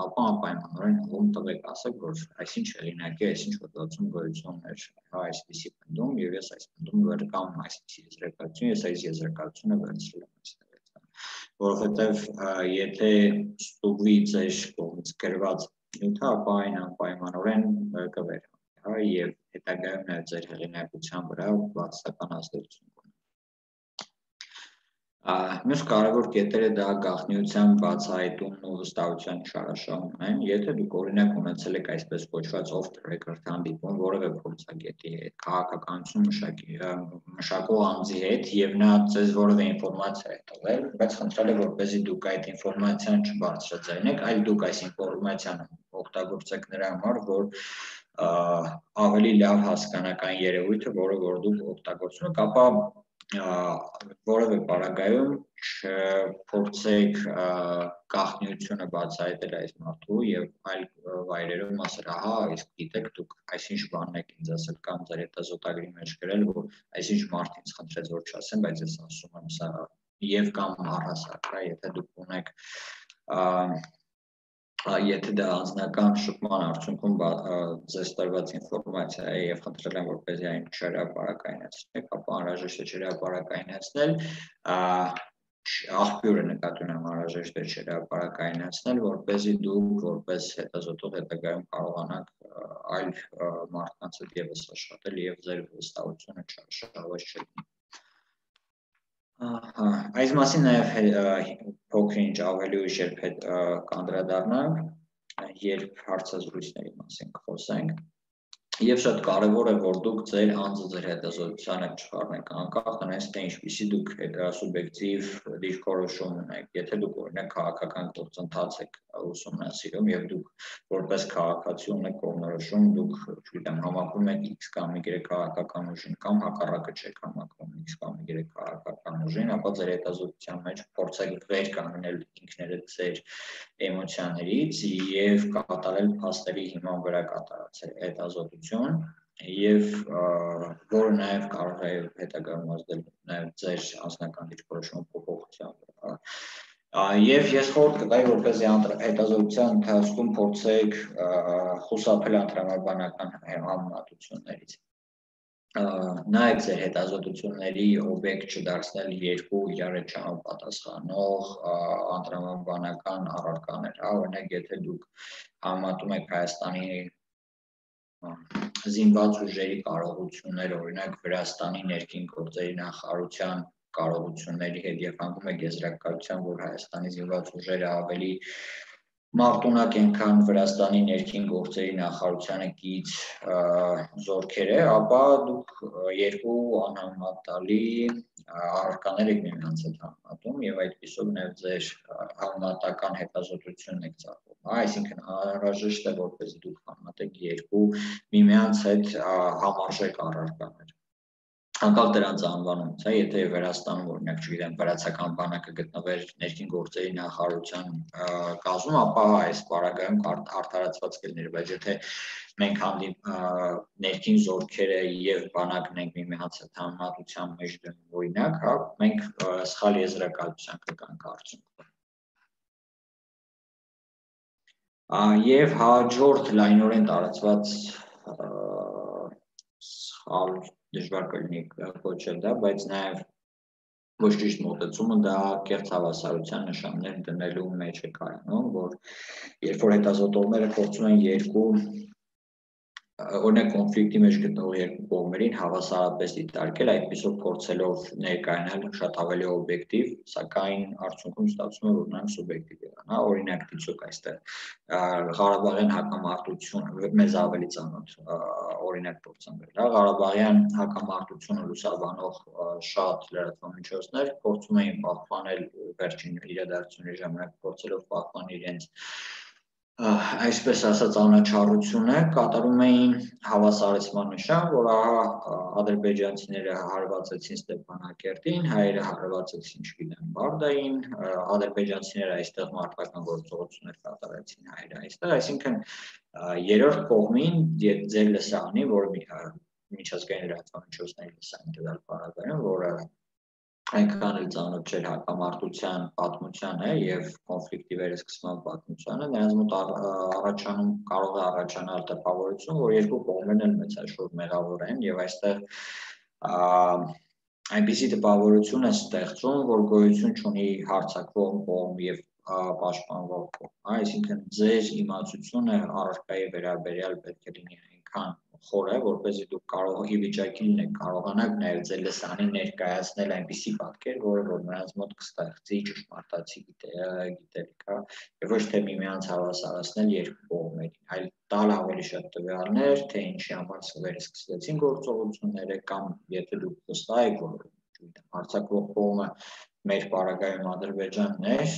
ապա անպայմանորեն ում տվեք, ասեք, որ այսինչ հեղինակի, այսինչ հոդվածում գոյություն էր, հա, այսպեսի պնդում, եւ ես այս պնդում վեր կամ այսպեսի եզրակացություն, ես այս եզրակացությունը վերցրել եմ այստեղից որովհետև եթե ստուգվի ձեր կողմից գրված նյութը, ապա այն անպայմանորեն կվերհանվի, հա, եւ հետագայում նաեւ ձեր հեղինակության վրա բացական ազդեցություն Մյուս կարևոր կետերը դա գաղտնիության բացահայտումն ու վստահության չարաշահումն են։ Եթե դուք օրինակ ունեցել եք այսպես կոչված off the record հանդիպում որևէ փորձագետի հետ, քաղաքականություն մշակի մշակող անձի հետ եւ նա ձեզ որևէ ինֆորմացիա է տվել, բայց խնդրել է որպեսզի դուք այդ ինֆորմացիան չբարձրացնեք, այլ դուք այս ինֆորմացիան օգտագործեք նրա համար, որ ավելի լավ հասկանաք այն երևույթը, որը որ դուք օգտագործում եք, ապա որևէ պարագայում չփորձեք գաղտնիությունը բացահայտել այս մարդու եւ այլ վայրերում ասել, ահա, իսկ գիտեք դուք այսինչ բանն եք ինձ ասել կամ ձեր հետազոտագրի մեջ գրել, որ այսինչ մարդ ինձ խնդրեց որ չասեմ, բայց ես ասում եմ սա եւ կամ առհասարակ, հա, եթե դուք ունեք եթե դա անձնական շփման արդյունքում ձեզ տրված ինֆորմացիա է եւ խնդրել եմ որպեսզի այն չհրապարակայնացնեք, ապա անհրաժեշտ է չհրապարակայնացնել, աղբյուրը նկատի ունեմ անհրաժեշտ է չհրապարակայնացնել, որպեսզի դուք որպես հետազոտող հետագայում կարողանաք այլ մարդկանց հետ եւս աշխատել եւ ձեր վստահությունը չարշավված չլինի։ Ահա, այս մասին նաև փոքր-ինչ ավելի ուշ երբ հետ կանդրադառնանք, երբ հարցազրույցների մասին կխոսենք։ Եվ շատ կարևոր է, որ դուք ձեր անձը ձեր հետազոտությանը չխառնեք, անկախ նրանից թե ինչպիսի դուք սուբյեկտիվ դիրքորոշում ունեք։ Եթե դուք օրինակ քաղաքական գործընթաց եք ուսումնասիրում եւ դուք որպես քաղաքացի ունեք կողմնորոշում, դուք, չգիտեմ, համակում եք X կամ Y քաղաքական ուժին կամ հակառակը չեք համակում X կամ Y քաղաքական ուժին, ապա ձեր հետազոտության մեջ փորձեք վեր կանգնել ինքներդ ձեր էմոցիաներից եւ կատարել փաստերի հիման վրա կատարած հետազոտություն ինքնություն եւ որը նաեւ կարող է հետագայում ազդել նաեւ ձեր անձնական դիրքորոշում փոփոխության Եվ ես խորհուրդ կտայի, որպեսզի հետազոտության ընթացքում փորձեք խուսափել անդրամաբանական համեմատություններից նայեք ձեր հետազոտությունների օբյեկտ չդարձնել երկու իրար չհամապատասխանող անդրամաբանական առարկաներ, հա, օրինակ եթե դուք համատում եք Հայաստանի զինված ուժերի կարողություններ, օրինակ Վրաստանի ներքին գործերի նախարարության կարողությունների հետ եւ հանգում եք եզրակացության, որ Հայաստանի զինված ուժերը ավելի մարտունակ են քան Վրաստանի ներքին գործերի նախարարությանը կից զորքերը, ապա դուք երկու անհամատալի առարկաներ եք միմյանց հետ համատում եւ այդպեսով նաեւ ձեր համատական հետազոտությունն եք ծախում։ Այսինքն անհրաժեշտ է որպես դուք համատեք երկու միմյանց հետ համարժեք առարկաներ անկալ դրանց անվանումից, հա, եթե Վրաստանում օրինակ, չգիտեմ, վրացական բանակը գտնվեր ներքին գործերի նախարարության կազմում, ապա այս բարագայում արդարացված կլիներ, բայց եթե մենք հանդիպ ներքին զորքերը եւ բանակն ենք միմյանց հետ համատության մեջ դնում օրինակ, հա, մենք սխալ եզրակացության կգանք արդյունքում։ Եվ հաջորդ լայնորեն տարածված սխալ դժվար կլինի կոչել դա, բայց նաև ոչ ճիշտ մոտեցումը դա կեղծ հավասարության նշաններ դնելու մեջ է կայանում, որ երբ որ հետազոտողները փորձում են երկու օրինակ կոնֆլիկտի մեջ գտնող երկու կողմերին հավասարապես դիտարկել, այդպեսով փորձելով ներկայանալ շատ ավելի օբյեկտիվ, սակայն արդյունքում ստացվում է որ նրանք սուբյեկտիվ եղան, հա, օրինակ դիցոք այստեղ Ղարաբաղյան հակամարտություն մեզ ավելի ծանոթ օրինակ փորձանվել, հա, Ղարաբաղյան հակամարտությունը լուսաբանող շատ լրատվամիջոցներ փորձում էին պահպանել վերջին իրադարձությունների ժամանակ փորձելով պահպանել իրենց այսպես ասած անաչառությունը կատարում էին հավասարեցման նշան, որ ահա ադրբեջանցիները հարվածեցին Ստեփանակերտին, հայերը հարվածեցին, չգիտեմ, Բարդային, ադրբեջանցիները այստեղ մարտական գործողություններ կատարեցին հայերը այստեղ, այսինքն երրորդ կողմին ձեր լսանի, որ միջազգային լրատվամիջոցների լսանի դրալ բառակայում, որը այնքան էլ ծանոթ չէր հակամարտության պատմությանը եւ կոնֆլիկտի վերսկսման պատմությանը, նրանց մոտ առաջանում կարող է առաջանալ տպավորություն, որ երկու կողմերն էլ մեծաշուտ մեղավոր են եւ այստեղ այնպիսի տպավորություն է ստեղծում, որ գոյություն ունի հարցակվող կողմ եւ պաշտպանվող կողմ։ Այսինքն ձեր իմացությունը առարկայի վերաբերյալ պետք է լինի այնքան խոր է, որպեսզի դուք կարող ի վիճակի լինեք կարողանաք նաև ձեր լսանին ներկայացնել այնպիսի պատկեր, որը որ նրանց մոտ կստեղծի ճշմարտացի գիտելիք, հա, եւ ոչ թե միմյանց հավասարացնել երկու կողմերին, այլ տալ ավելի շատ տվյալներ, թե ինչի համար վերսկսվեցին գործողությունները կամ եթե դուք վստահ եք, որ չգիտեմ, հարցակվող կողմը մեր պարագայում Ադրբեջանն էր,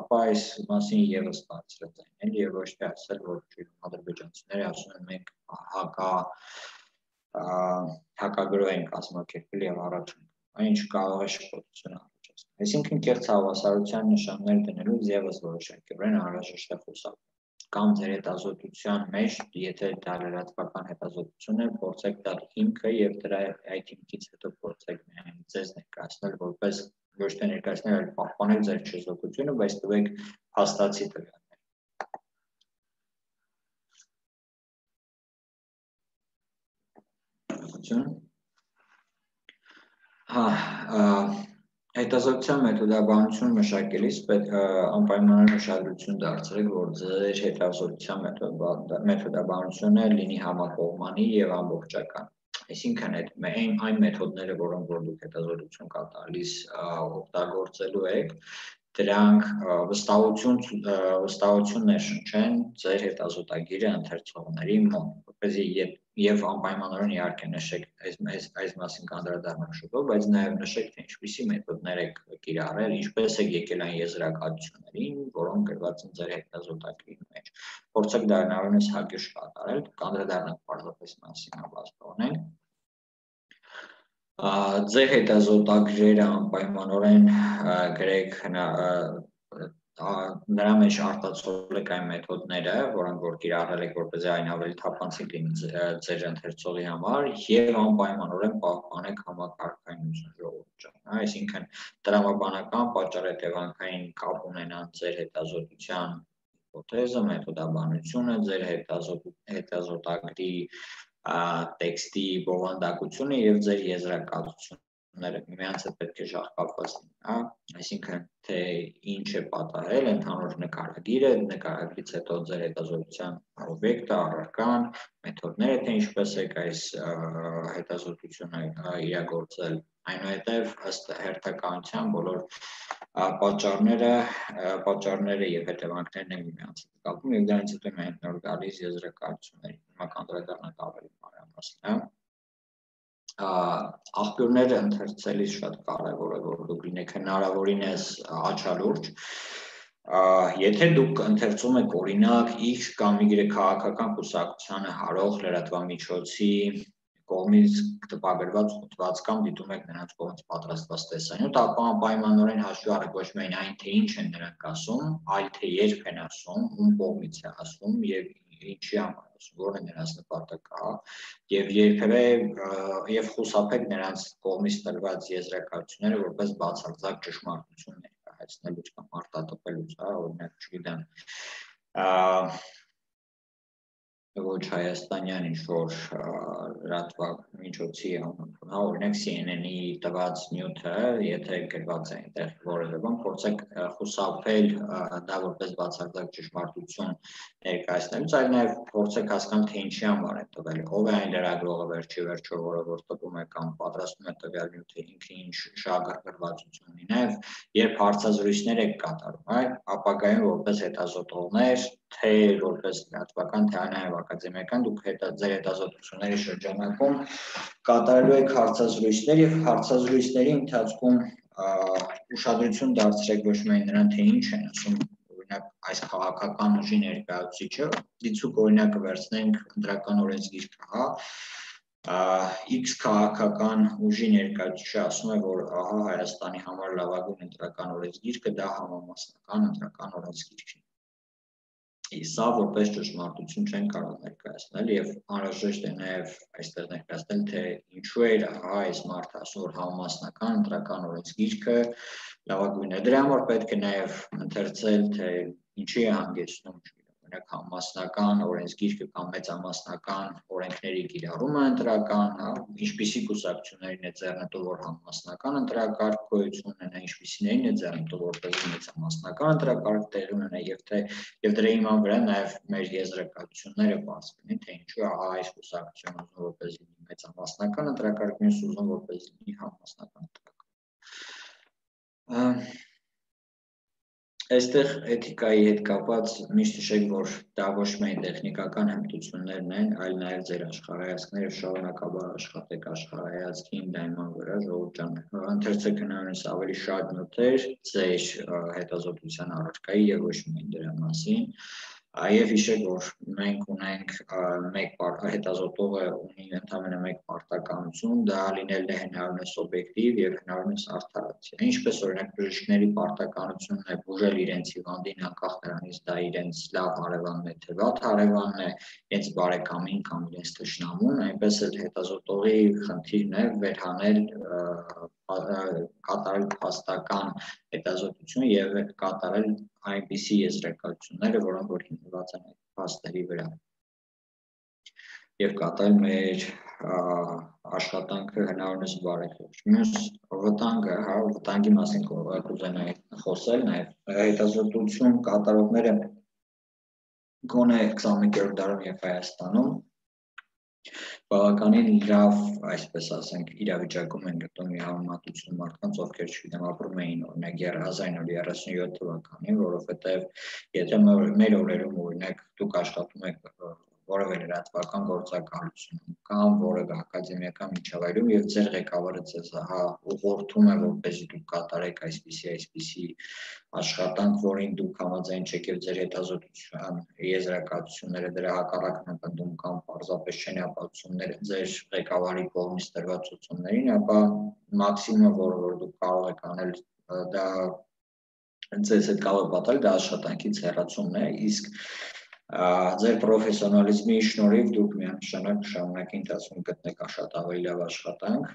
ապա այս մասին եւս բարձրացնել եւ ոչ թե ասել, որ ադրբեջանցիները ասում են մենք հակա հակագրով են կազմակերպել եւ առաջ այն ինչ կարող է շփոթություն առաջացնել։ Այսինքն կերտ հավասարության նշաններ դնելուց եւս որոշակիորեն անհրաժեշտ է խոսալ կամ ձեր հետազոտության մեջ, եթե դա լրատվական հետազոտություն է, փորձեք տալ հիմքը եւ դրա այդ հիմքից հետո փորձեք միայն ձեզ ներկայացնել որպես ոչ թե ներկայացնել, այլ պահպանել ձեր չեզոքությունը, բայց տվեք հաստացի տվյալներ։ Հա, հետազոտության մեթոդաբանություն մշակելիս պետք անպայմանորեն ուշադրություն դարձրեք, որ ձեր հետազոտության մեթոդաբանությունը լինի համակողմանի եւ ամբողջական Այսինքն այդ այն այն մեթոդները, որոնք որ դուք հետազոտություն կա տալիս օգտագործելու եք, դրանք վստահություն վստահություն ներշնչեն ձեր հետազոտագիրը ընթերցողների մոտ, որպեսզի եւ անպայմանորեն իհարկե նշեք այս այս այս մասին կանդրադառնանք շուտով, բայց նաեւ նշեք թե ինչպիսի մեթոդներ եք կիրառել, ինչպես եք եկել այն եզրակացություններին, որոնք գրված են ձեր հետազոտագրի մեջ։ Փորձեք դա հնարավորինս հագիշ կատարել, կանդրադառնանք պարզապես մասին ապաստողնենք ձեր հետազոտագրերը անպայմանորեն գրեք նրա մեջ արտացոլեք այն մեթոդները, որոնք որ կիրառել եք, որպեսզի այն ավելի թափանցիկ լինի ձեր ընթերցողի համար եւ անպայմանորեն պահպանեք համակարգայնություն ժողովուրդ ջան։ Այսինքն տրամաբանական պատճառ-հետևանքային կապ ունենան ձեր հետազոտության հիպոթեզը, մեթոդաբանությունը, ձեր հետազոտագրի տեքստի բովանդակությունը եւ ձեր եզրակացությունները միմյանց հետ պետք է շահկապված լինեն, հա, այսինքն թե ինչ է պատահել ընդհանուր նկարագիրը, նկարագրից հետո ձեր հետազոտության օբյեկտը, առարկան, մեթոդները, թե ինչպես եք այս հետազոտությունը իրագործել այնուհետև ըստ հերթականության բոլոր պատճառները պատճառները եւ հետևանքներն են միմյանց հետ կապում եւ դրանից հետո մենք նոր գալիս եզրակացությունների հիմա կանդրադառնանք ավելի մանրամասն հա աղբյուրները ընթերցելիս շատ կարևոր է որ դուք լինեք հնարավորինս աչալուրջ եթե դուք ընթերցում եք օրինակ X կամ Y քաղաքական կուսակցությանը հարող լրատվամիջոցի կողմից տպագրված ուտված կամ դիտում եք նրանց կողմից պատրաստված տեսանյութ, ապա պայմանորեն հաշվի առեք ոչ միայն այն, թե ինչ են նրանք ասում, այլ թե երբ են ասում, ում կողմից է ասում եւ ինչի համար որն է նրանց նպատակը, հա։ Եվ երբևէ եւ խուսափեք նրանց կողմից տրված եզրակացությունները որպես բացարձակ ճշմարտություն ներկայացնելուց կամ արտատպելուց, հա, օրինակ, չգիտեմ, ոչ հայաստանյան ինչ որ լրատվակ միջոցի հա, օրինակ CNN-ի տված նյութը, եթե գրված է այնտեղ որևէ բան, փորձեք խուսափել դա որպես բացարձակ ճշմարտություն ներկայացնելուց, այլ նաև փորձեք հասկանալ թե ինչի համար է տվել, ով է այն լրագրողը վերջի վերջո, որը որ տպում է կամ պատրաստում է տվյալ նյութը, ինքը ինչ շահագրգռվածություն ունի, նաև երբ հարցազրույցներ եք կատարում, այ ապագայում որպես հետազոտողներ թե որպես լրատվական, թե նաև ակադեմիական դուք հետա ձեր հետազոտությունների շրջանակում կատարելու եք հարցազրույցներ եւ հարցազրույցների ընթացքում ուշադրություն դարձրեք ոչ միայն նրան, թե ինչ են ասում օրինակ այս քաղաքական ուժի ներկայացուցիչը, դիցուկ օրինակը վերցնենք քննական օրենսգիրքը, հա, X քաղաքական ուժի ներկայացուցիչը ասում է, որ ահա Հայաստանի համար լավագույն ընտրական օրենսգիրքը դա համամասնական ընտրական օրենսգիրքն է սա որպես ճշմարտություն չեն կարող ներկայացնել եւ անհրաժեշտ է նաեւ այստեղ ներկայացնել թե ինչու է հա այս մարդը ասում որ համամասնական ընտրական օրենսգիրքը լավագույնն է դրա համար պետք է նաեւ ընթերցել թե ինչի է հանգեցնում օրինակ համասնական օրենսգիրքը կամ մեծամասնական օրենքների կիրառումը ընտրական, հա, ինչպիսի կուսակցություններին է ձեռնտու որ համասնական ընտրակարգ գոյություն ունենա, ինչպիսիներին է ձեռնտու որպես մեծամասնական ընտրակարգ տեղի ունենա եւ թե եւ դրա հիման վրա նաեւ մեր եզրակացությունները բաց կլինի, թե ինչու ահա այս կուսակցությունը ուզում որպես մեծամասնական ընտրակարգ, մյուս ուզում որպես համասնական ընտրակարգ Այստեղ էթիկայի հետ կապված միշտ հիշեք, որ դա ոչ միայն տեխնիկական հմտություններն են, այլ նաև ձեր աշխարհայացքները շարունակաբար աշխատեք աշխարհայացքի ընդայման վրա, ժողովուրդ ջան։ Ընթերցեք հնարավորինս ավելի շատ նոթեր ձեր հետազոտության առարկայի եւ ոչ միայն դրա մասին Եվ հիշեք, որ մենք ունենք մեկ հետազոտողը ունի ընդամենը մեկ պարտականություն, դա լինելն է հնարավորինս օբյեկտիվ եւ հնարավորինս արդարացիա։ Ինչպես օրինակ բժիշկների պարտականությունն է բուժել իրենց հիվանդին անկախ նրանից դա իրենց լավ հարևանն է թե վատ հարևանն է, իրենց բարեկամին կամ իրենց թշնամուն, այնպես էլ հետազոտողի խնդիրն է վերհանել կատարել փաստական հետազոտություն եւ կատարել այնպիսի եզրակացությունները, որոնք որ հիմնված են այդ փաստերի վրա։ Եվ կատարել մեր աշխատանքը հնարավորինս բարեխիղճ։ Մյուս վտանգը, հա, վտանգի մասին կուզենայի խոսել, նաև հետազոտություն կատարողները գոնե 21-րդ դարում եւ Հայաստանում բավականին լավ, այսպես ասենք, իրավիճակում են գտնում մի համեմատություն մարդկանց, ովքեր չգիտեմ ապրում էին օրինակ 1937 թվականին, որովհետև եթե մեր օրերում օրինակ դուք աշխատում եք որևէ լրատվական գործակալությունում կամ որևէ ակադեմիական միջավայրում եւ ձեր ղեկավարը ձեզ հա ուղղորդում է որպեսզի դուք կատարեք այսպիսի այսպիսի աշխատանք, որին դուք համաձայն չեք եւ ձեր հետազոտության եզրակացությունները դրա հակառակն են պնդում կամ պարզապես չեն ապացուցումները ձեր ղեկավարի կողմից տրված ցուցումներին, ապա մաքսիմումը, որը որ դուք կարող եք անել դա ձեզ հետ կարող է պատահել դա աշխատանքից հեռացումն է, իսկ ձեր պրոֆեսիոնալիզմի շնորհիվ դուք միանշանակ շարունակի ընթացքում գտնեք շատ ավելի լավ աշխատանք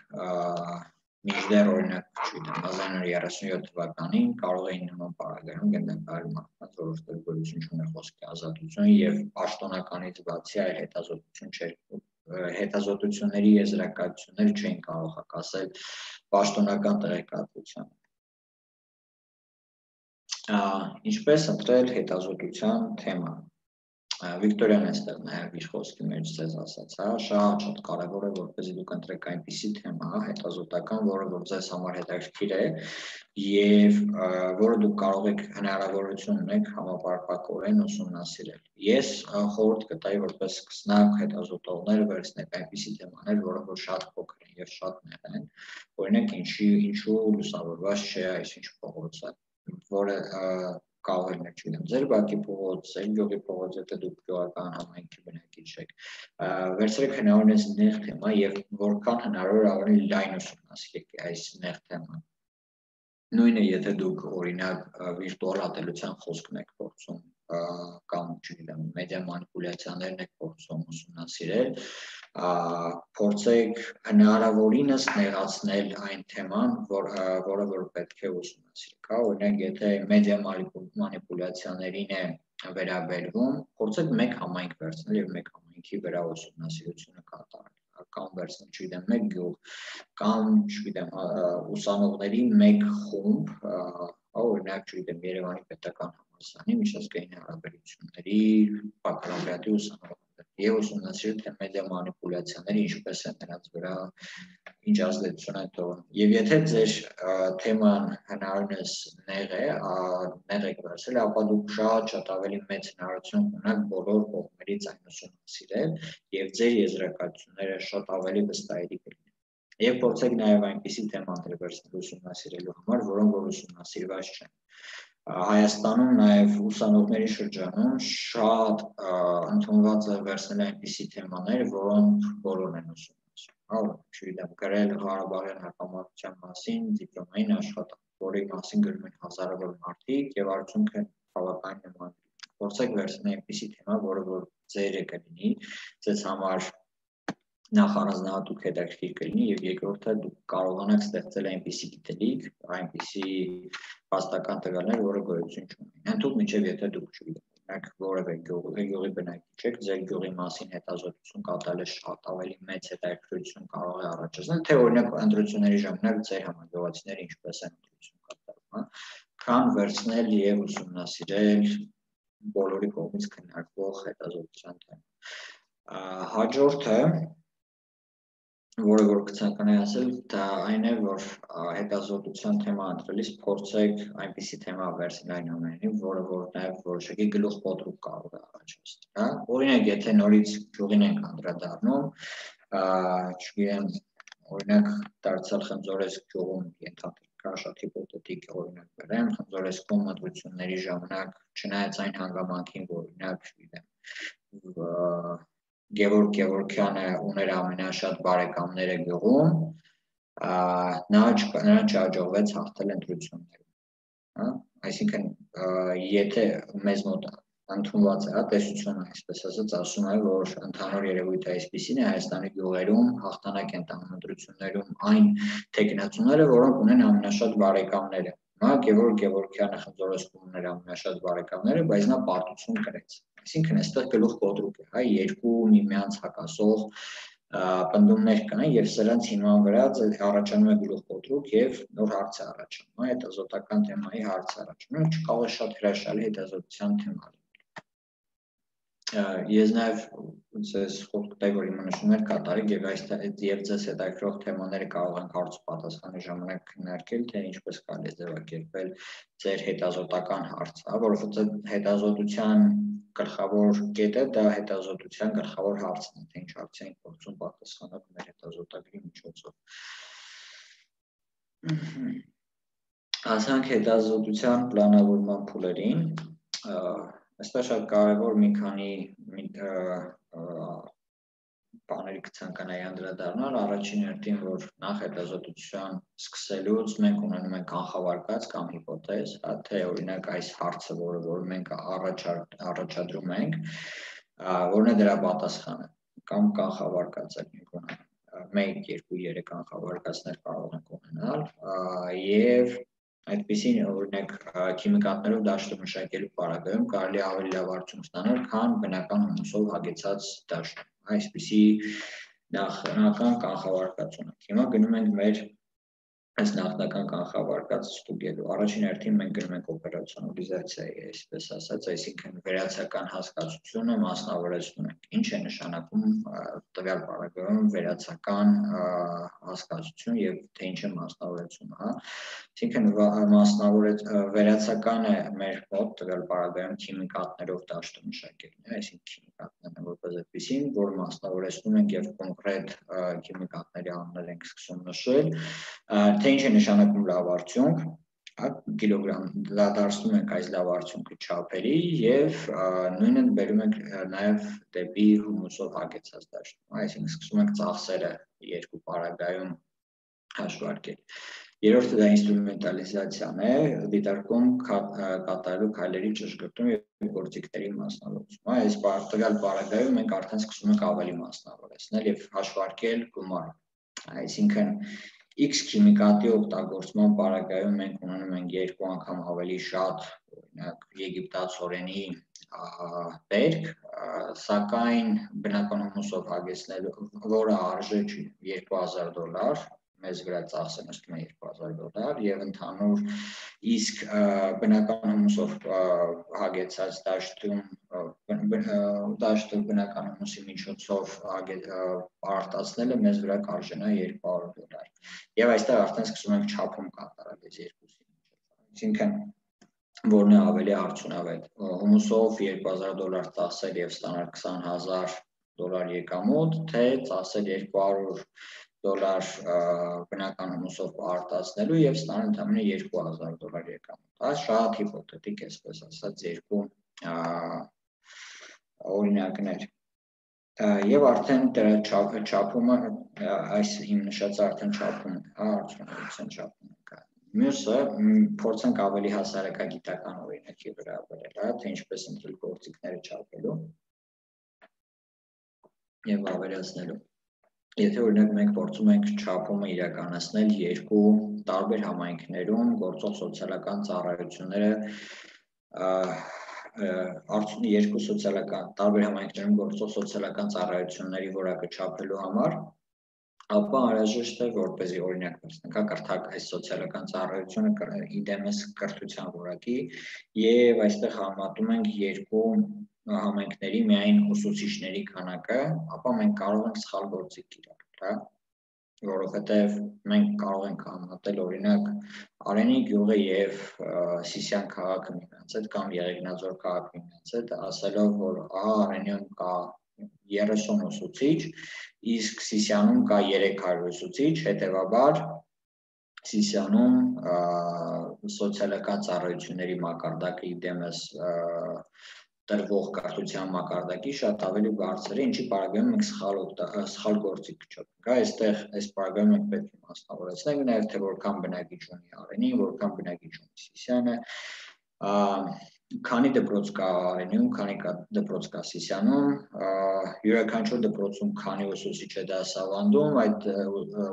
միջդեռ օրինակ չգիտեմ 1937 թվականին կարող էին նման պարագայում գնդակալ մարդկանց որովհետև գոյություն չունի խոսքի ազատություն եւ պաշտոնականից բացի այլ հետազոտություն չէր հետազոտությունների եզրակացություններ չէին կարող հակասել պաշտոնական տեղեկատվությանը ինչպես ընտրել հետազոտության թեմա Վիկտորիան այստեղ նաև իր խոսքի մեջ ցեզ ասաց, հա, շատ շատ կարևոր է որպեսզի դուք ընտրեք այնպիսի թեմա, հետազոտական, որը որ ձեզ համար հետաքրքիր է եւ որը դուք կարող եք հնարավորություն ունեք համապարփակորեն ուսումնասիրել։ Ես խորհուրդ կտայի որպես սկսնակ հետազոտողներ վերցնեք այնպիսի թեմաներ, որը որ շատ փոքր են եւ շատ նեղ են։ Օրինակ, ինչի ինչու լուսավորված չէ այսինչ փողոցը, որը կարող եք չգիտեմ ձեր բակի փողոց, գյուղի փողոց, եթե դուք գյուղական համայնքի բնակիչ եք։ Վերցրեք հնարավորինս նեղ թեմա եւ որքան հնարավոր ավելի լայն ուսումնասիրեք այս նեղ թեման։ Նույնը եթե դուք օրինակ վիրտուալ ատելության խոսքն եք փորձում կամ չգիտեմ մեդիա մանիպուլյացիաներն եք փորձում ուսումնասիրել, փորձեք հնարավորինս նեղացնել այն թեման, որ որը որ պետք է ուսումնասիրեք, հա, օրինակ եթե մեդիա մանիպուլյացիաներին է վերաբերվում, փորձեք մեկ համայնք վերցնել եւ մեկ համայնքի վրա ուսումնասիրությունը կատարել կամ վերցնել, չգիտեմ, մեկ գյուղ կամ, չգիտեմ, ուսանողների մեկ խումբ, օրինակ, չգիտեմ, Երևանի պետական համալսարանի միջազգային հարաբերությունների բակալավրիատի ուսանող եւ ուսումնասիրել թե մեդիա մանիպուլյացիաները ինչպես են նրանց վրա ինչ ազդեցություն են թողնում։ Եվ եթե ձեր թեման հնարինս նեղ է, նեղ եք վերցրել, ապա դուք շատ շատ ավելի մեծ հնարավորություն ունեք բոլոր կողմերից այն ուսումնասիրել եւ ձեր եզրակացությունները շատ ավելի վստահելի կլինեն։ Եվ փորձեք նաև այնպիսի թեմաներ վերցնել ուսումնասիրելու համար, որոնք որ ուսումնասիրված չեն։ Հայաստանում նաև ուսանողների շրջանում շատ ընդունված է վերցնել այնպիսի թեմաներ, որոնք բոլորն են ուսումնասիրում։ Հա, չգիտեմ, գրել Ղարաբաղյան հակամարտության մասին դիպլոմային աշխատանք, որի մասին գրում են հազարավոր մարդիկ եւ արդյունքը բավական նման։ Փորձեք վերցնել այնպիսի թեմա, որը որ ձերը կլինի, ձեզ համար նախ առանձնահատուկ հետաքրքիր կլինի եւ երկրորդը դուք կարողանաք ստեղծել այնպիսի գիտելիք, այնպիսի վաստական տվյալներ, որը գոյություն չունեն։ Ընդհանուր միջև եթե դուք չգիտեք որևէ գյուղի գյուղի բնակիչ եք, ձեր գյուղի մասին հետազոտություն կատարելը շատ ավելի մեծ հետաքրքրություն կարող է առաջացնել, թե օրինակ ընտրությունների ժամանակ ձեր համագյուղացիները ինչպես են ընտրություն կատարում, քան վերցնել եւ ուսումնասիրել բոլորի կողմից քննարկվող հետազոտության թեმა։ Հաջորդը որը որ կցանկանայի ասել, դա այն է, որ հետազոտության թեմա ընտրելիս փորձեք այնպիսի թեմա վերցնել այն ամենին, որը որ նաև որոշակի գլուխ պատրուկ կարող է առաջացնել, հա։ Օրինակ, եթե նորից ճյուղին ենք անդրադառնում, չգիտեմ, օրինակ դարձյալ խնձորես ճյուղում ենթադրել կա հա, շատ հիպոթետիկ օրինակ բերեմ, խնձորեսկում մտությունների ժամանակ, չնայած այն հանգամանքին, որ օրինակ, չգիտեմ, Գևորգ Գևորգյանը ուներ ամենաշատ բարեկամները գյուղում, նա նրան չհաջողվեց հաղթել ընտրություններում։ Հա, այսինքն եթե մեզ մոտ ընդունված է, հա, տեսությունը, այսպես ասած, ասում է, որ ընդհանուր երևույթը այսպեսին է Հայաստանի գյուղերում հաղթանակ են տանում ընտրություններում այն տեխնացուները, որոնք ունեն ամենաշատ բարեկամները։ Հա, Գևորգ Գևորգյանը խնձորեսկում ուներ ամենաշատ բարեկամները, բայց նա պարտություն կրեց Այսինքն այստեղ գլուխ կոտրուկ է, հա, երկու միմյանց հակասող պնդումներ կան եւ սրանց հիման վրա առաջանում է գլուխ կոտրուկ եւ նոր հարց առաջանում, հա, հետազոտական թեմայի հարց առաջանում, չկարող շատ հրաշալի հետազոտության թեմա ես նաև ձեզ խոսք տայի որ իմանալիներ կատարեք եւ այս եւ ձեզ հետաքրող թեմաները կարող ենք հարց պատասխանի ժամանակ քննարկել թե ինչպես կարելի է ձևակերպել ձեր հետազոտական հարցը, որովհետեւ հետազոտության գլխավոր կետը դա հետազոտության գլխավոր հարցն է, թե ինչ հարցի ենք փորձում պատասխանել մեր հետազոտագրի միջոցով։ Ասանք հետազոտության պլանավորման փուլերին, Այստեղ շատ կարևոր մի քանի բաների կցանկանայի անդրադառնալ, առաջին հերթին, որ նախ հետազոտության սկսելուց մենք ունենում ենք կանխավարկած կամ հիպոթեզ, հա, թե օրինակ այս հարցը, որը որ մենք առաջադրում ենք, որն է դրա պատասխանը կամ կանխավարկած ենք ունենում 1, 2, 3 կանխավարկածներ կարող ենք ունենալ եւ այդպեսին օրինակ քիմիկատներով դաշտը մշակելու պարագայում կարելի ավելի լավ արդյունք ստանալ, քան բնական հումուսով հագեցած դաշտ։ Այսպեսի նախնական կանխավարկած ունենք։ Հիմա գնում ենք մեր այս նախնական կանխավարկած ստուգելու առաջին հերթին մենք գնում ենք օպերացիոնալիզացիայի, այսպես ասած, այսինքն վերացական հասկացությունը մասնավորեցնում ենք։ Ինչ է նշանակում տվյալ բառակայում վերացական հասկացություն եւ թե ինչ է մասնավորեցումը, հա։ Այսինքն մասնավորեց վերացականը մեր մոտ տվյալ բառակայում քիմիկատներով դաշտը մշակելն է, այսինքն քիմիկատները որպես այդպեսին, որ մասնավորեցնում ենք եւ կոնկրետ քիմիկատների անուններ ենք սկսում նշել, թե թե ինչ է նշանակում լավ արդյունք, հա կիլոգրամ դա դարձնում ենք այս լավ արդյունքը չափերի եւ նույնը բերում ենք նաեւ դեպի հումուսով հագեցած դաշտ։ Այսինքն սկսում ենք ծախսերը երկու պարագայում հաշվարկել։ Երրորդը դա ինստրումենտալիզացիան է, դիտարկում կատարելու քայլերի ճշգրտում եւ գործիքների մասնավորում։ Այս տվյալ պարագայում մենք արդեն սկսում ենք ավելի մասնավորեցնել եւ հաշվարկել գումարը։ Այսինքն X քիմիկատի օգտագործման պարագայում մենք ունենում ենք երկու անգամ ավելի շատ օրինակ եգիպտացորենի բերք, սակայն բնական հումուսով հագեցնելու, որը արժե 2000 դոլար, մեզ վրա ծախսը նստում է 2000 դոլար եւ ընդհանուր իսկ բնական հումուսով հագեցած դաշտում դաշտը բնական հումուսի միջոցով արտացնելը մեզ վրա կարժենա 200 դոլար եւ այստեղ արդեն սկսում ենք չափում կատարել այս երկուսի միջոցով այսինքն որն է ավելի արդյունավետ հումուսով 2000 դոլար ծախսել եւ ստանալ 20000 դոլար եկամուտ, թե ծախսել 200 դոլար բնական հումուսով արտացնելու եւ ստանալ ընդամենը 2000 դոլար եկամուտ։ Դա շատ հիպոթետիկ է, այսպես ասած, երկու օրինակներ։ Եվ արդեն դրա չափը չափումը այս իմ նշած արդեն չափում, հա, արդյունավետության չափում կա։ Մյուսը փորձենք ավելի հասարակագիտական օրինակի վրա վերել, հա, թե ինչպես ընտրել գործիքները չափելու եւ ավելացնելու։ Եթե օրինակ մենք փորձում ենք չափումը իրականացնել երկու տարբեր համայնքներում գործող սոցիալական ծառայությունները արդյուն երկու սոցիալական տարբեր համայնքներում գործող սոցիալական ծառայությունների որակը չափելու համար ապա անհրաժեշտ է որպեսզի օրինակ հա կրթակ այս սոցիալական ծառայությունը իդեմս կրթության որակի եւ այստեղ համատում ենք երկու համայնքների միայն ուսուցիչների քանակը, ապա մենք կարող ենք սխալ գործիք կիրառել, հա որովհետև մենք կարող ենք համատել օրինակ Արենի գյուղը եւ Սիսիան քաղաքը միմյանց հետ կամ Եղեգնաձոր քաղաքը միմյանց հետ, ասելով որ ահա Արենիում կա 30 ուսուցիչ, իսկ Սիսիանում կա 300 ուսուցիչ, հետեւաբար Սիսիանում սոցիալական ծառայությունների մակարդակը իդեմս տրվող կրթության մակարդակի շատ ավելի բարձր է, ինչի պարագայում մենք սխալ սխալ գործիք չոք։ Հա, այստեղ այս պարագայում մենք պետք է մասնավորեցնենք նաև թե որքան բնակիչ ունի Արենի, որքան բնակիչ ունի Սիսիանը, քանի դպրոց կա Արենիում, քանի կա դպրոց կա Սիսիանում, յուրաքանչյուր դպրոցում քանի ուսուցիչ է դասավանդում, այդ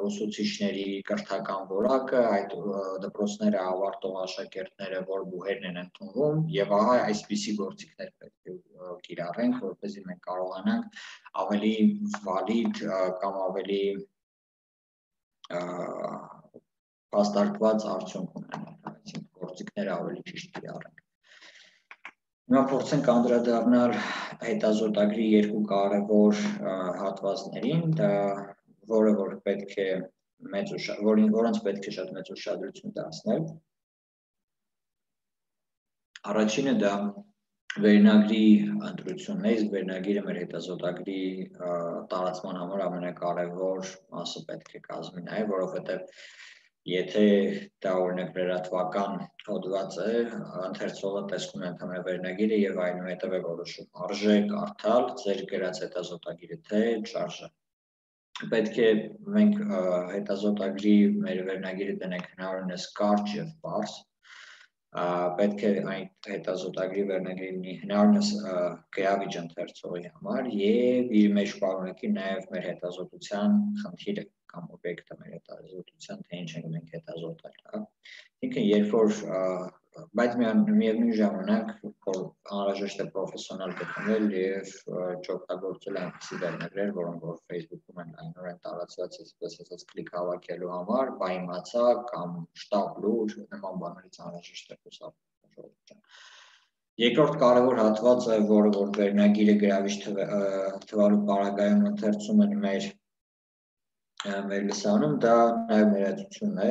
ուսուցիչների կրթական որակը, այդ դպրոցները ավարտող աշակերտները, որ բուհերն են ընդունվում, եւ ահա այսպիսի գործիքներ պետք է կիրառենք, որպեսզի մենք կարողանանք ավելի վալիդ կամ ավելի հաստարկված արդյունք ունենալ, այսինքն գործիքները ավելի ճիշտ կիրառենք։ Հիմա փորձենք անդրադառնալ հետազոտագրի երկու կարևոր հատվածներին, դա որը որ պետք է մեծ որին որոնց պետք է շատ մեծ ուշադրություն դարձնել։ Առաջինը դա վերնագրի ընտրությունն է, իսկ վերնագիրը մեր հետազոտագրի տարածման համար ամենակարևոր մասը պետք է կազմի նաև, որովհետև Եթե դա օրինակ վերատվական հոդված է, ընթերցողը տեսնում է ընդհանուր վերնագիրը եւ այնուհետեւ է որոշում արժե կարդալ ձեր գրած հետազոտագիրը թե չարժե։ Պետք է մենք հետազոտագրի մեր վերնագիրը դնենք հնարավորինս կարճ եւ բարձ, պետք է այն հետազոտագրի վերնագրի հնարավորինս գրավիչ ընթերցողի համար եւ իր մեջ պարունակի նաեւ մեր հետազոտության խնդիրը կամ օբյեկտը մեր հետազոտության, թե ինչ ենք մենք հետազոտել, հա։ Ինքն երբ որ բայց միևնույն ժամանակ անհրաժեշտ է պրոֆեսիոնալ գտնվել եւ չօգտագործել այնպիսի վերնագրեր, որոնք որ Facebook-ում են այնօրեն տարածված, այսպես ասած, կլիկ հավաքելու համար, բայմացա կամ շտապ լուր նման բաներից անհրաժեշտ է խոսալ։ Երկրորդ կարևոր հատվածը, որը որ վերնագիրը գրավիչ թվալու պարագայում ընթերցում են մեր մեր լսանում դա նաև ներածությունն է,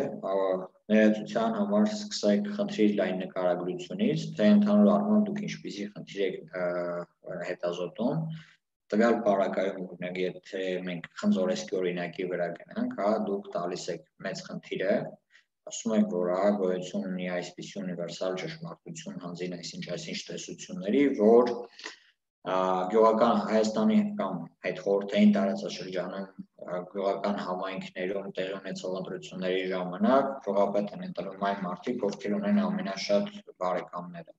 ներածության համար սկսեք խնդրի լայն նկարագրությունից, թե ընդհանուր առմամբ դուք ինչպիսի խնդիր եք հետազոտում, տվյալ պարագայում օրինակ եթե մենք խնձորեսկի օրինակի վրա գնանք, հա, դուք տալիս եք մեծ խնդիրը, ասում եք, որ ահա գոյություն ունի այսպիսի ունիվերսալ ճշմարտություն հանձին այսինչ այսինչ տեսությունների, որ գյուղական Հայաստանի կամ այդ խորհրդային տարածաշրջանում գյուղական համայնքներում տեղի ունեցող ընտրությունների ժամանակ փողապետ են ընտրում այն մարդիկ, ովքեր ունեն ամենաշատ բարեկամները։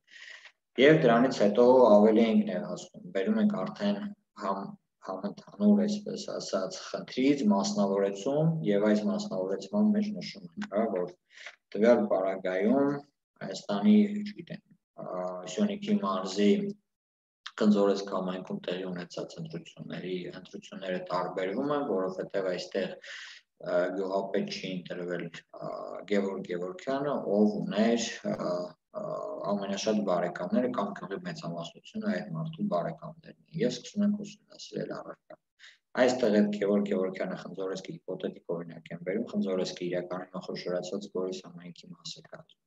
Եվ դրանից հետո ավելի ենք ներհասում։ Բերում ենք արդեն համ համընդհանուր, այսպես ասած, խնդրից մասնավորեցում եւ այս մասնավորեցման մեջ նշում ենք, հա, որ տվյալ պարագայում Հայաստանի, չգիտեմ, Սյունիքի մարզի կնձորես կամայնքում տեղի ունեցած ընտրությունների ընտրությունները տարբերվում են, որովհետև այստեղ գյուղապետ չի ընտրվել Գևորգ Գևորգյանը, ով ուներ ամենաշատ բարեկամները կամ գյուղի մեծամասնությունը այդ մարդու բարեկամներն են եւ սկսում են ուսումնասիրել առարկան։ Այստեղ այդ Գևորգ Գևորգյանը Խնձորեսկի հիպոթետիկ օրինակ են բերում, Խնձորեսկի իրականում խոշորացած գորիս համայնքի մաս է կազմում։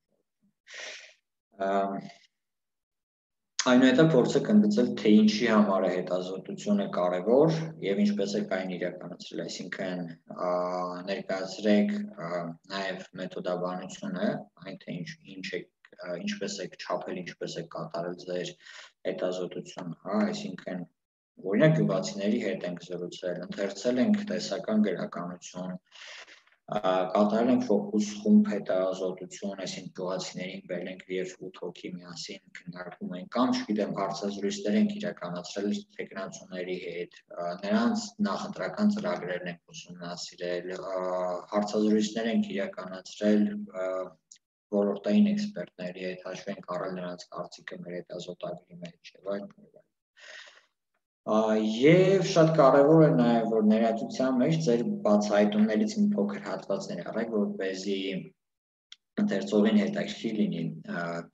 Այնուհետև փորձը կնդցել թե ինչի համար է հետազոտությունը կարևոր եւ ինչպես է կային իրականացրել, այսինքն ներկայացրեք նաեւ մեթոդաբանությունը, այն թե ինչ ինչ է ինչպես է չափել, ինչպես է կատարել ձեր հետազոտությունը, հա, այսինքն Օրինակ գյուղացիների հետ ենք զրուցել, ընթերցել ենք տեսական գրականություն, կատարել ենք ֆոկուս խումբ հետազոտություն, այսինքն գյուղացիներին բերել ենք եւ 8 հոգի միասին քննարկում ենք կամ չգիտեմ հարցազրույցներ ենք իրականացրել տեխնացուների հետ, նրանց նախընտրական ծրագրերն ենք ուսումնասիրել, հարցազրույցներ ենք իրականացրել ոլորտային էքսպերտների հետ, հաշվի ենք առել նրանց կարծիքը մեր հետազոտագրի մեջ եւ այլն Եվ շատ կարևոր է նաև որ ներածության մեջ ձեր բացահայտումներից մի փոքր հատվածներ առեք, որպեսզի ընթերցողին հետաքրքիր լինի,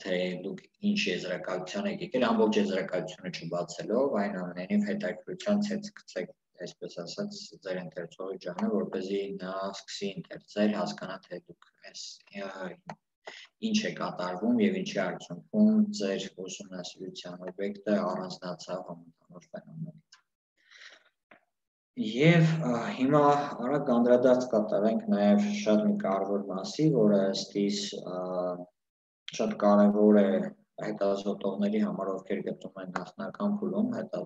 թե դուք ինչ եզրակացության եք եկել, ամբողջ եզրակացությունը չբացելով, այնուամենայնիվ հետաքրքրության ցած գցեք այսպես ասած ձեր ընթերցողի ջանը, որպեսզի նա սկսի ընթերցել, հասկանա թե դուք այս ինչ է կատարվում եւ ինչի արդյունքում ձեր ուսումնասիրության օբյեկտը առանձնացավ համընդհանուր ֆենոմենի։ Եվ հիմա արագ անդրադարձ կատարենք նաև շատ մի կարևոր մասի, որը ըստիս շատ կարևոր է հետազոտողների համար, ովքեր գտնվում են նախնական փուլում, հետա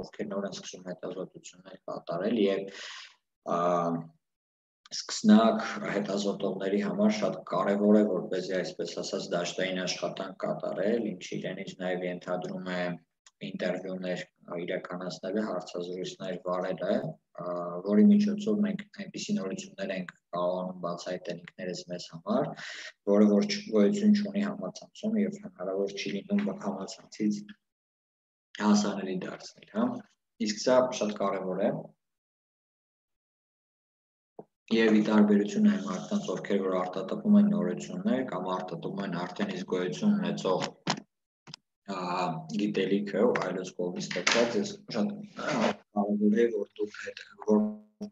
ովքեր նոր են սկսում հետազոտություններ կատարել եւ սկսնակ հետազոտողների համար շատ կարևոր է որպեսզի այսպես ասած դաշտային աշխատանք կատարել, ինչը իրենից նաև ենթադրում է ինտերվյուներ իրականացնելը, հարցազրույցներ վարելը, որի միջոցով մենք այնպիսի նորություններ ենք կարողանում բացահայտել ինքներս մեզ համար, որը որ գոյություն չունի համացանցում եւ հնարավոր չի լինում համացանցից հասանելի դարձնել, հա։ Իսկ սա շատ կարևոր է, Եվ ի տարբերություն այն մարդկանց, ովքեր որ արտատպում են նորություններ կամ արտատպում են արդեն իսկ գոյություն ունեցող գիտելիքը այլոց կողմից ստեղծած, ես շատ կարևոր է որ դուք հետ որ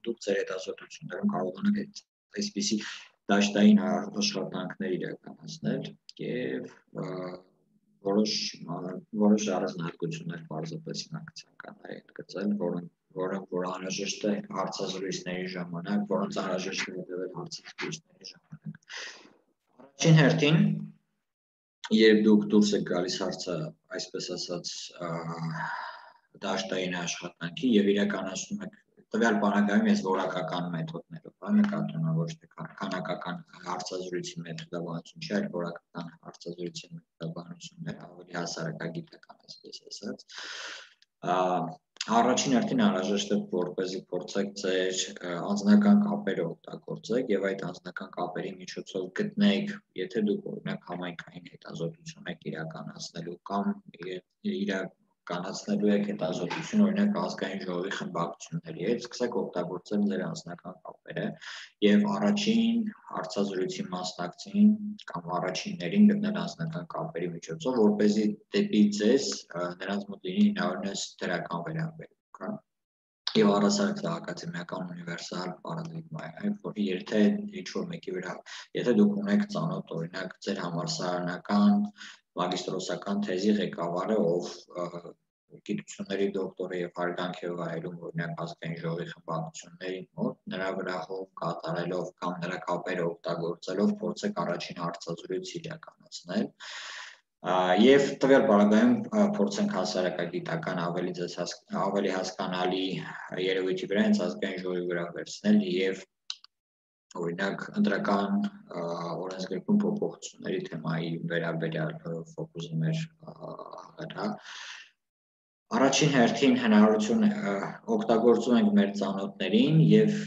դուք ձեր հետազոտություններում կարողանաք այսպիսի դաշտային աշխատանքներ իրականացնել եւ որոշ որոշ առանձնահատկություններ բարձրապես ցանկանայի գծել, որոնք որոնք որ անհրաժեշտ է հարցազրույցների ժամանակ, որոնց անհրաժեշտ է հետևել հարցազրույցների ժամանակ։ Առաջին հերթին, երբ դուք դուրս եք գալիս հարցը, այսպես ասած, դաշտային աշխատանքի եւ իրականացնում եք տվյալ բանակայում ես որակական մեթոդներով, նկատում եմ ոչ թե քանակական հարցազրույցի մեթոդաբանություն, չէ, այլ որակական հարցազրույցի մեթոդաբանություններ, ավելի հասարակագիտական, այսպես ասած Առաջին հերթին անհրաժեշտ է որպեսզի փորձեք ձեր անձնական կապերը օգտագործեք եւ այդ անձնական կապերի միջոցով գտնեք, եթե դուք օրինակ համայնքային հետազոտություն եք իրականացնելու կամ իրականացնելու եք հետազոտություն օրինակ ազգային ժողովի խմբակցությունների հետ, սկսեք օգտագործել ձեր անձնական կապերը եւ առաջին հարցազրույցի մասնակցին կամ առաջիններին գտնել անձնական կապերի միջոցով, որպեսզի դեպի ձեզ նրանց մոտ լինի հնարավորինս դրական վերաբերմունք, հա եւ առասարակ դա ակադեմիական ունիվերսալ պարադիգմա է, այլ որ եթե ինչ որ մեկի վրա, եթե դուք ունեք ծանոթ օրինակ ձեր համալսարանական մագիստրոսական թեզի ղեկավարը, ով գիտությունների դոկտոր է եւ հարգանք է վայելում օրինակ ազգային ժողովի խմբակցությունների մոտ, նրա վրա հող կատարելով կամ նրա կապերը օգտագործելով փորձեք առաջին հարցազրույց իրականացնել Եվ տվյալ բaragայում փորձենք հասարակագիտական ավելի ձեզ ավելի հասկանալի երևույթի վրա հենց ազգային ժողովի վրա վերցնել եւ օրինակ ընտրական օրենսգրքում փոփոխությունների թեմայի վերաբերյալ ֆոկուսը մեր հա Առաջին հերթին հնարավորություն օգտագործում ենք մեր ծանոթներին եւ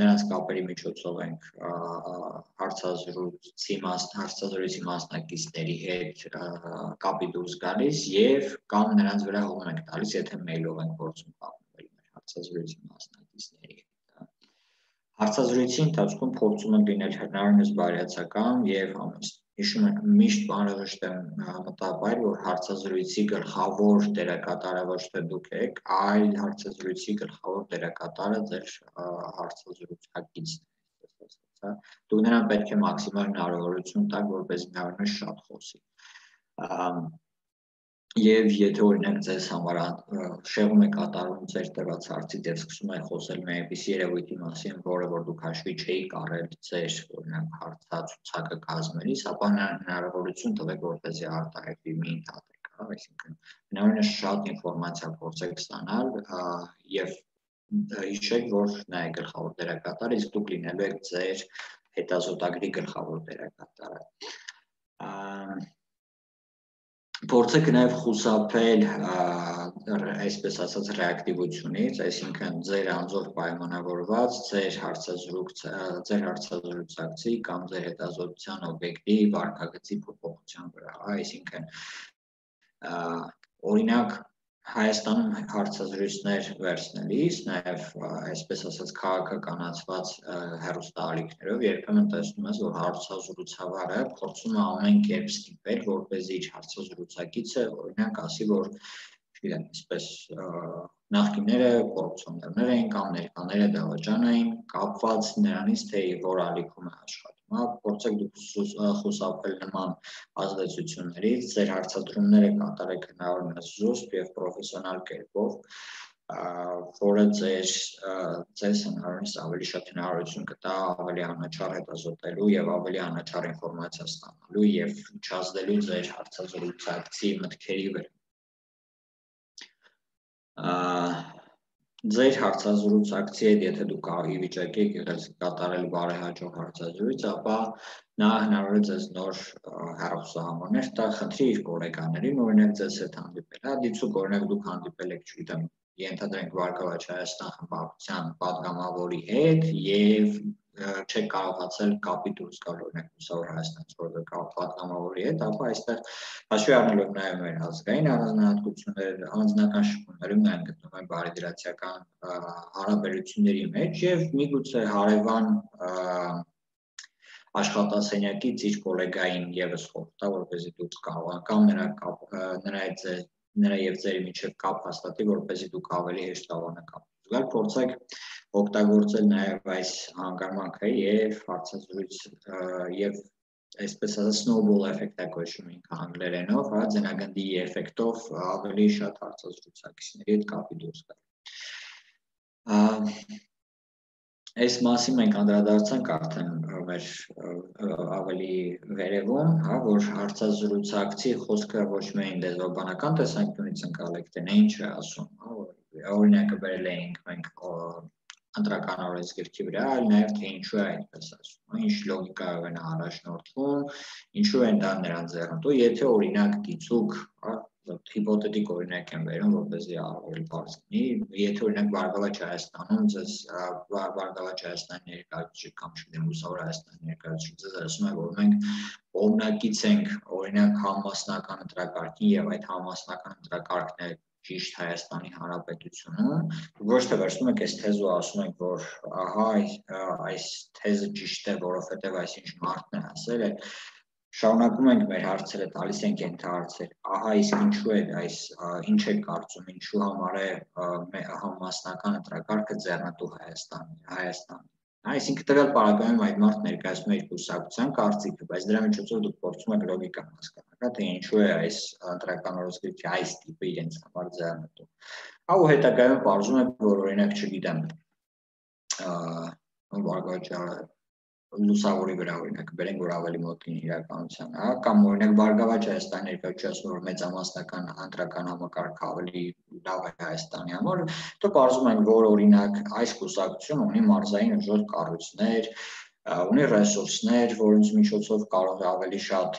նրանց կապերի միջոցով ենք հարցազրույցի մաս հարցազրույցի մասնակիցների հետ կապի դուրս գալիս եւ կամ նրանց վրա հողում ենք տալիս, եթե մեյլով ենք փորձում կապվել մեր հարցազրույցի մասնակիցների Հարցազրույցի ընթացքում փորձում ենք լինել հնարավորինս բարյացակամ եւ հիշում եք միշտ բանավեշտ եմ մտաբայր որ հարցազրույցի գլխավոր դերակատարը ոչ թե դուք եք, այլ հարցազրույցի գլխավոր դերակատարը ձեր հարցազրույցակիցն է, հա։ Դուք նրան պետք է մաքսիմալ հնարավորություն տաք, որպեսզի նա շատ խոսի Եվ եթե օրինակ ձեզ համար շեղում է կատարում ձեր տված հարցից եւ սկսում է խոսել մի այնպիսի երևույթի մասին, որը որ դուք հաշվի չէիք առել ձեր օրինակ հարցացուցակը կազմելիս, ապա հնարավորություն տվեք որպեսզի արտահայտվի մի ընդհատեք, հա, այսինքն հնարավորինս շատ ինֆորմացիա փորձեք ստանալ եւ հիշեք, որ նա է գլխավոր դերակատարը, իսկ դուք լինելու եք ձեր հետազոտագրի գլխավոր դերակատարը փորձեք նաև խուսափել այսպես ասած ռեակտիվությունից, այսինքն ձեր անձով պայմանավորված ձեր հարցազրույց ձեր հարցազրույցակցի կամ ձեր հետազոտության օբյեկտի վարկագծի փոփոխության վրա, այսինքն օրինակ Հայաստանում հարցազրույցներ վերցնելիս, նաև այսպես ասած քաղաքականացված հերոստալիքներով երբեմն տեսնում ես, որ հարցազրույցավարը փորձում է ամեն կերպ ստիպել, որպեսզի իր հարցազրույցակիցը օրինակ ասի, որ չգիտեմ, այսպես նախկինները կոռուպցիոներներ էին կամ ներկաները դավաճան էին, կապված նրանից, թե որ ալիքում է աշխատում հա փորձեք դուք խուսափել նման ազդեցություններից, ձեր հարցադրումները կատարեք հնարավորինս զուսպ եւ պրոֆեսիոնալ կերպով, որը ձեր ձեզ հնարավորինս ավելի շատ հնարավորություն կտա ավելի անաչառ հետազոտելու եւ ավելի անաչառ ինֆորմացիա ստանալու եւ չազդելու ձեր հարցազրույցակցի մտքերի վրա ձեր հարցազրույցակցի հետ, եթե դուք ի վիճակի եք եղել կատարել բարեհաջող հարցազրույց, ապա նա հնարավոր է ձեզ նոր հեռախոսահամարներ տա, խնդրի իր գոհեկաներին, օրինակ ձեզ հետ հանդիպել։ Հա դիցուք օրինակ դուք հանդիպել եք, չգիտեմ, ենթադրենք Վարկավաճ Հայաստան խմբակցության падգամավորի հետ եւ չեք կարողացել կապի դուրս գալ օրինակ Լուսավոր Հայաստանից որը կապ պատգամավորի հետ, ապա այստեղ հաշվի առնելով նաև մեր ազգային առանձնահատկությունները, անձնական շփումներում նաև գտնում են բարեդրացիական հարաբերությունների մեջ եւ միգուցե հարևան աշխատասենյակից իր գոլեգային եւս խորտա, որպեսզի դուք կարողան կամ նրա կապ նրա հետ նրա եւ ձերի միջև կապ հաստատի, որպեսզի դուք ավելի հեշտ կարողանաք զգալ, փորձեք օգտագործել նաև այս հանգամանքը եւ հարցազրույց եւ այսպես ասած snowball effect-ը կոչվում ինքը անգլերենով, հա, ձնագնդի էֆեկտով ավելի շատ հարցազրույցակիցների հետ կապի դուրս գալ։ Այս մասին մենք անդրադարձանք արդեն մեր ավելի վերևում, հա, որ հարցազրույցակցի խոսքը ոչ միայն դեզոբանական տեսանկյունից ընկալեք, թե նա ինչ է ասում, հա, որ օրինակը բերել էինք մենք ընտրական օրենսգրքի վրա, այլ նաև թե ինչու է այդպես ասում, ինչ լոգիկայով են առաջնորդվում, ինչու են դա նրան ձեռնտու, եթե օրինակ դիցուկ, հա, հիպոթետիկ օրինակ եմ վերում, որպեսզի ավելի բարձ լինի, եթե օրինակ Բարգավաճ Հայաստանում ձեզ Բարգավաճ Հայաստանի ներկայացուցիչ կամ չգիտեմ Լուսավոր Հայաստանի ներկայացուցիչ ձեզ ասում է, որ մենք կողմնակից ենք օրինակ համասնական ընտրակարգին եւ այդ համասնական ընտրակարգն է ճիշտ Հայաստանի Հանրապետությունում, ոչ թե վերցնում եք այս թեզը ասում եք, որ ահա այս թեզը ճիշտ է, որովհետև այսինչ մարդն է ասել է, շարունակում ենք մեր հարցերը, տալիս ենք ենթահարցեր։ Ահա իսկ ինչու է այս ինչ է կարծում, ինչու համար է համասնական ընտրակարգը ձեռնտու Հայաստանի, Հայաստանի Այսինքն տվյալ պարագայում այդ մարդ ներկայացնում է իր կուսակցության կարծիքը, բայց դրա միջոցով դուք փորձում եք լոգիկան հասկանալ, հա, թե ինչու է այս ընտրական օրենսգրքի այս տիպը իրենց համար ձեռնտու։ Հա ու հետագայում բարձում է, որ օրինակ չգիտեմ, ըը վարկաճարը լուսավորի վրա օրինակ բերենք որ ավելի մոտ լինի իրականության, հա, կամ օրինակ Բարգավաճ Հայաստանի ներկայացնում որ մեծամասնական անդրական համակարգ ավելի լավ է Հայաստանի համար, դու կարծում են որ օրինակ այս կուսակցությունը ունի մարզային ուժեղ կառույցներ, ունի ռեսուրսներ, որոնց միջոցով կարող է ավելի շատ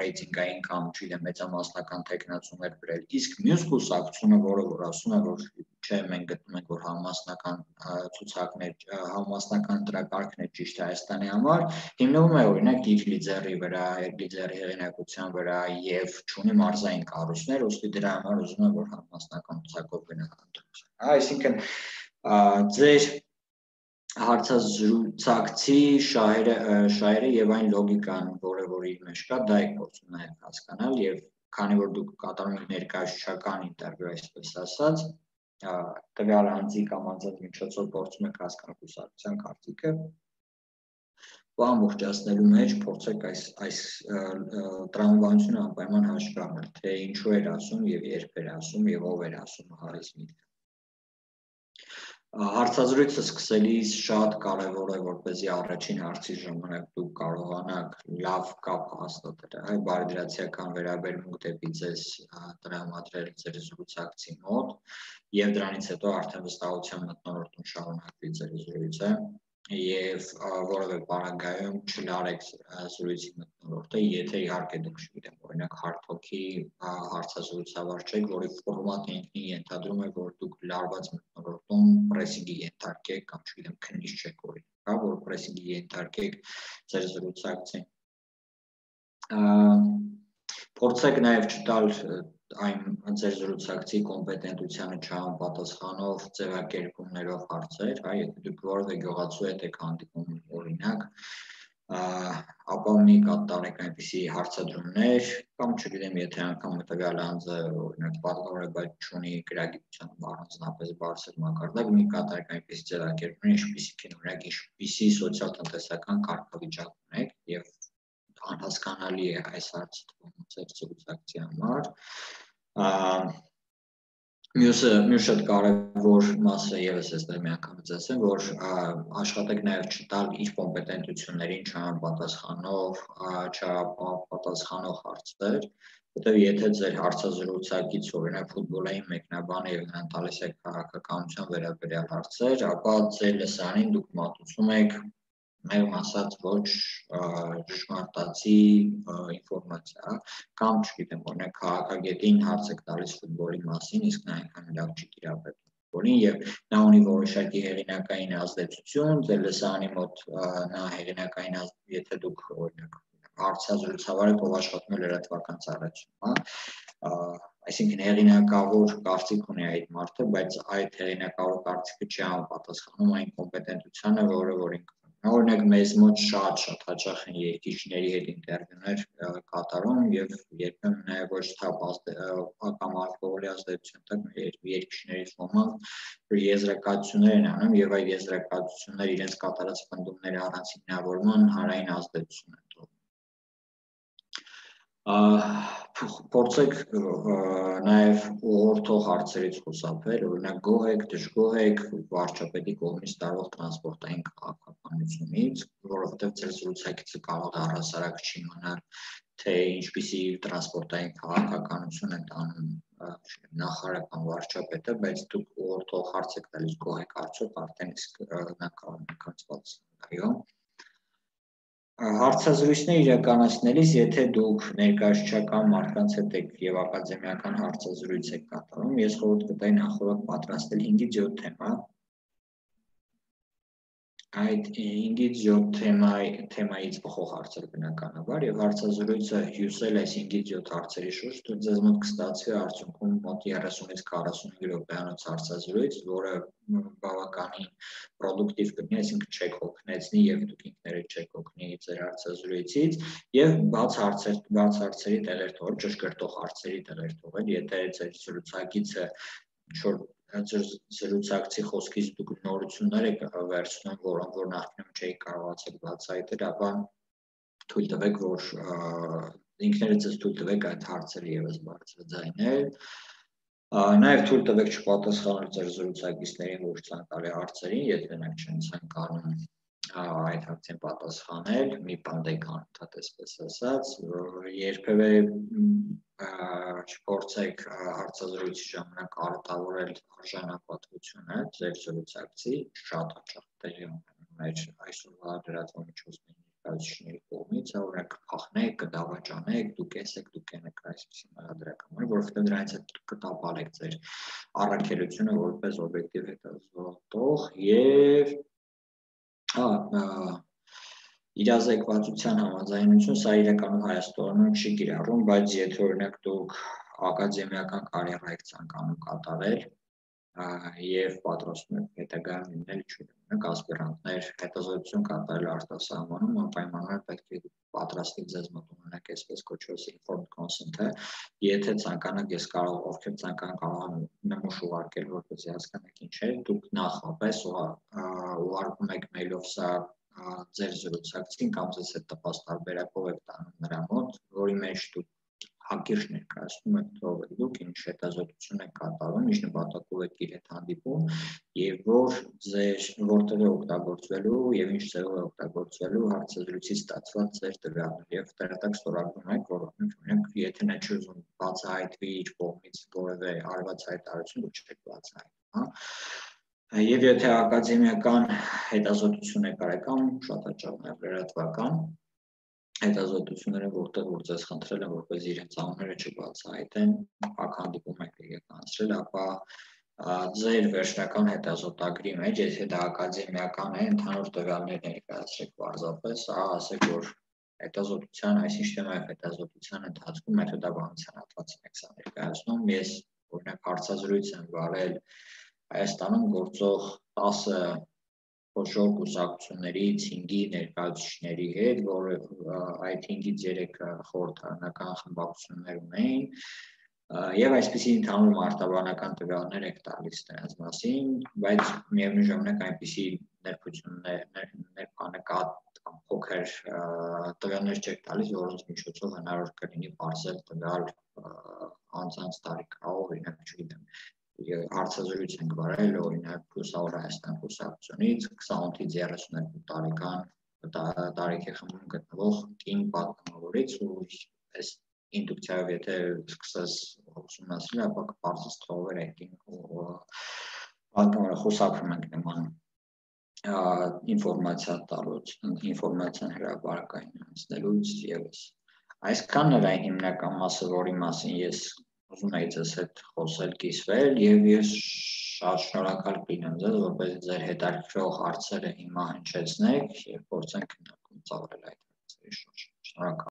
ռեյտինգային կամ չգիտեմ մեծամասնական տեխնացումներ բերել։ Իսկ մյուս կուսակցությունը, որը որ ասում է, որ չէ, մենք գտնում ենք, որ համասնական ցուցակներ, համասնական դրակարգներ ճիշտ Հայաստանի համար, հիմնվում է օրինակ իր լիդերի վրա, լիդերի հեղինակության վրա եւ ճունի մարզային կառույցներ, ուստի դրա համար ուզում եմ, որ համասնական ցուցակով գնահատենք։ Այսինքն ձեր հարցազրույցակցի շահերը շահերը եւ այն լոգիկան, որը որ իր մեջ կա, դա եք փորձում նաեւ հասկանալ եւ քանի որ դուք կատարում եք ներկայացուցչական ինտերվյու, այսպես ասած, տվյալ անձի կամ անձանց միջոցով փորձում եք հասկանալ կուսակցության կարծիքը, ու ամբողջացնելու մեջ փորձեք այս այս տրամաբանությունը անպայման հաշվի առնել, թե ինչու էր ասում եւ երբ էր ասում եւ ով էր ասում հարից միտքը Հարցազրույցը սկսելիս շատ կարևոր է, որպեսզի առաջին հարցի ժամանակ դուք կարողանաք լավ կապ հաստատել, այ բարդրացիական վերաբերմունք դեպի ձեզ տրամադրել ձեր զրուցակցի մոտ եւ դրանից հետո արդեն վստահության մտնորդում շարունակվի ձեր զրույցը եւ որևէ պարագայում չլարեք զրույցի մտնորդը, եթե իհարկե դուք չգիտեմ, օրինակ հարթոքի հարցազրույցավար չեք, որի ֆորմատը ինքնին ենթադրում է, որ դուք լարված մտնորդում պրեսինգի ենթարկեք կամ չգիտեմ, քննիչ չեք օրինակ, հա, որ պրեսինգի ենթարկեք ձեր զրուցակցին։ Փորձեք նաև չտալ այն ձեր զրուցակցի կոմպետենտությանը չհամապատասխանող ձևակերպումներով հարցեր, հա, եթե դուք որևէ գյուղացու հետ եք հանդիպում օրինակ, ապա մի կատարեք այնպիսի հարցադրումներ կամ չգիտեմ եթե անգամ տվյալ անձը օրինակ պատգամորը բայց չունի գրագիտության առանձնապես բարձր մակարդակ մի կատարեք այնպիսի ձևակերպումներ ինչպիսիք են օրինակ ինչպիսի սոցիալ-տնտեսական կարգավիճակ ունեք եւ անհասկանալի է այս հարցը թվում ձեր ցուցակցի համար Մյուսը մյուս շատ կարևոր մասը եւս էստեղ մի անգամ ասեմ, որ աշխատեք նաեւ չտալ իր կոմպետենտություններին չհամապատասխանող, չհամապատասխանող հարցեր, որտեղ եթե ձեր հարցազրույցակից օրինակ ֆուտբոլային մեկնաբան եւ նրան տալիս եք քաղաքականության վերաբերյալ հարցեր, ապա ձեր լսանին դուք մատուցում եք մեղմ ասած ոչ ճշմարտացի ինֆորմացիա կամ չգիտեմ օրինակ քաղաքագետին հարց եք տալիս ֆուտբոլի մասին իսկ նա այնքան լավ չի տիրապետում ֆուտբոլին եւ նա ունի որոշակի հեղինակային ազդեցություն ձեր լսանի մոտ նա հեղինակային եթե դուք օրինակ հարցազրույցավար եք ով աշխատում է լրատվական ծառայությունում հա այսինքն հեղինակավոր կարծիք ունի այդ մարդը, բայց այդ հեղինակավոր կարծիքը չի համապատասխանում այն կոմպետենտությանը, որը որ ինքը Օրինակ մեզ մոտ շատ-շատ հաճախ են երկիչների հետ ինտերվյուներ կատարում եւ երբեմն նաեւ ոչ թափ կամ ալկոհոլի ազդեցություն տակ երկիչների ոմանք եզրակացություններ են անում եւ այդ եզրակացությունները իրենց կատարած պնդումների առանց հիմնավորման հարային ազդեցություն փորձեք նաև ուղղորդող հարցերից խուսափել, օրինակ գոհ եք, դժգոհ եք վարչապետի կողմից տարվող տրանսպորտային քաղաքականությունից, որովհետև ձեր զրուցակիցը կարող է առհասարակ չի մնալ, թե ինչպիսի տրանսպորտային քաղաքականություն են տանում նախարարը կամ վարչապետը, բայց դուք ուղղորդող հարց եք տալիս գոհ եք արդյոք արդեն իսկ նա կարող է կացված այո Հարցազրույցներ իրականացնելիս, եթե դուք ներկայացուցչական մարդկանց հետ եք եւ ակադեմիական հարցազրույց եք կատարում, ես խորհուրդ կտայի նախորդ պատրաստել 5-ից 7 թեմա, այդ 5-ից 7 թեմայի թեմայից բխող հարցեր բնականաբար եւ հարցազրույցը հյուսել այս 5-ից 7 հարցերի շուրջ դու ձեզ մոտ կստացվի արդյունքում մոտ 30-ից 45 րոպեանոց հարցազրույց, որը բավականին պրոդուկտիվ կլինի, այսինքն չեք հոգնեցնի եւ դուք ինքներդ չեք հոգնի ձեր հարցազրույցից եւ բաց հարցեր բաց հարցերի տեղեր թողել, ճշգրտող հարցերի տեղեր թողել, եթե ձեր զրուցակիցը ինչ որ զրուցակցի խոսքից դուք նորություններ եք վերցնում, որոնք որ նախկինում չէի կարողացել բացահայտել, ապա թույլ տվեք, որ ինքներդ ձեզ թույլ տվեք այդ հարցերը եւս բարձրաձայնել։ Նաև թույլ տվեք չպատասխանել ձեր զրուցակիցներին ոչ ցանկալի հարցերին, եթե նրանք չեն ցանկանում այդ հարցին պատասխանել, մի պանդեք անընդհատ այսպես ասած, երբևէ չփորձեք հարցազրույցի ժամանակ արտավորել արժանապատվությունը ձեր զրուցակցի շատ հաճախ տեղի մեր այսօրվա լրատվամիջոցների ներկայացուցիչների կողմից, օրինակ փախնեք, կդավաճանեք, դուք եսեք, դուք եք այսպեսի մեղադրականներ, որովհետև դրանից է կտապալեք ձեր առաքելությունը որպես օբյեկտիվ հետազոտող եւ հա իրազեկվածության համաձայնություն սա իրականում Հայաստանում չի կիրառում, բայց եթե օրինակ դուք ակադեմիական կարիերա եք ցանկանում կատարել, եւ պատրաստում եք հետագայում լինել չունենաք ասպիրանտներ հետազոտություն կատարել արտասահմանում անպայմանորեն պետք է պատրաստի ձեզ մոտ ունենաք այսպես կոչված informed consent-ը եթե ցանկանաք ես կարող ովքեր ցանկանան կարող եմ նմուշ ուղարկել որպեսզի հասկանաք ինչ է դուք նախապես ուղարկում եք mail-ով սա ձեր զրուցակցին կամ ձեզ հետ տպաս տարբերակով եք տանում նրա մոտ որի մեջ դուք հակիրճ ներկայացնում եք եք դուք, ինչ հետազոտություն եք կատարում, ինչ նպատակով եք իր հետ հանդիպում եւ որ ձեր որտեղ է օգտագործվելու եւ ինչ ձևով է օգտագործվելու հարցազրույցից ստացված ձեր տվյալները եւ տեղտակ ստորագրում եք, որ օրինակ եթե նա չի ուզում բացահայտվի իր կողմից որևէ արված հայտարարություն, դուք չեք բացահայտում, հա Եվ եթե ակադեմիական հետազոտություն է կարեկան, շատ հաճախ նաև լրատվական, հետազոտությունները որտեղ որ ձեզ խնդրել են որպես իրենց անունները չբացահայտեն, ակ հանդիպում եք եկեղեցրել, ապա ձեր վերջնական հետազոտագրի մեջ, եթե դա ակադեմիական է, ընդհանուր տվյալներ ներկայացրեք պարզապես, ահա ասեք, որ հետազոտության, այսինչ թեմայով հետազոտության ընթացքում մեթոդաբանության հատվածին եք սա ներկայացնում, ես օրինակ հարցազրույց եմ վարել Հայաստանում գործող 10 խոշոր կուսակցություններից 5-ի ներկայացուցիչների հետ, որ այդ 5-ից 3-ը խորհրդարանական խմբակցություններ ունեին, եւ այսպիսի ընդհանուր մարտավանական տվյալներ եք տալիս դրանց մասին, բայց միևնույն ժամանակ այնպիսի ներկայություններ ներկայնկատ կամ փոքր տվյալներ չեք տալիս, որոնց միջոցով հնարավոր կլինի բարձր տվյալ անցած տարիքով, օրինակ, չգիտեմ, հարցազրույց ենք վարել օրինակ Լուսավոր Հայաստան կուսակցությունից 28-ից 32 տարեկան տարիքի խմբում գտնվող կին պատգամավորից ու այս ինդուկցիայով եթե սկսես ուսումնասիրել, ապա կբարձր թողեր այդ պատգամավորը խոսակում ենք նման ինֆորմացիա տալուց, ինֆորմացիան հրապարակային անցնելուց եւս։ Այսքանն այն հիմնական մասը, որի մասին ես ուզում էի ձեզ հետ խոսել, կիսվել եւ ես շատ շնորհակալ կլինեմ ձեզ, որպես ձեր հետաքրքրող հարցերը հիմա հնչեցնեք եւ փորձենք քննարկում ծավալել այդ հարցերի շուրջ։ Շնորհակալ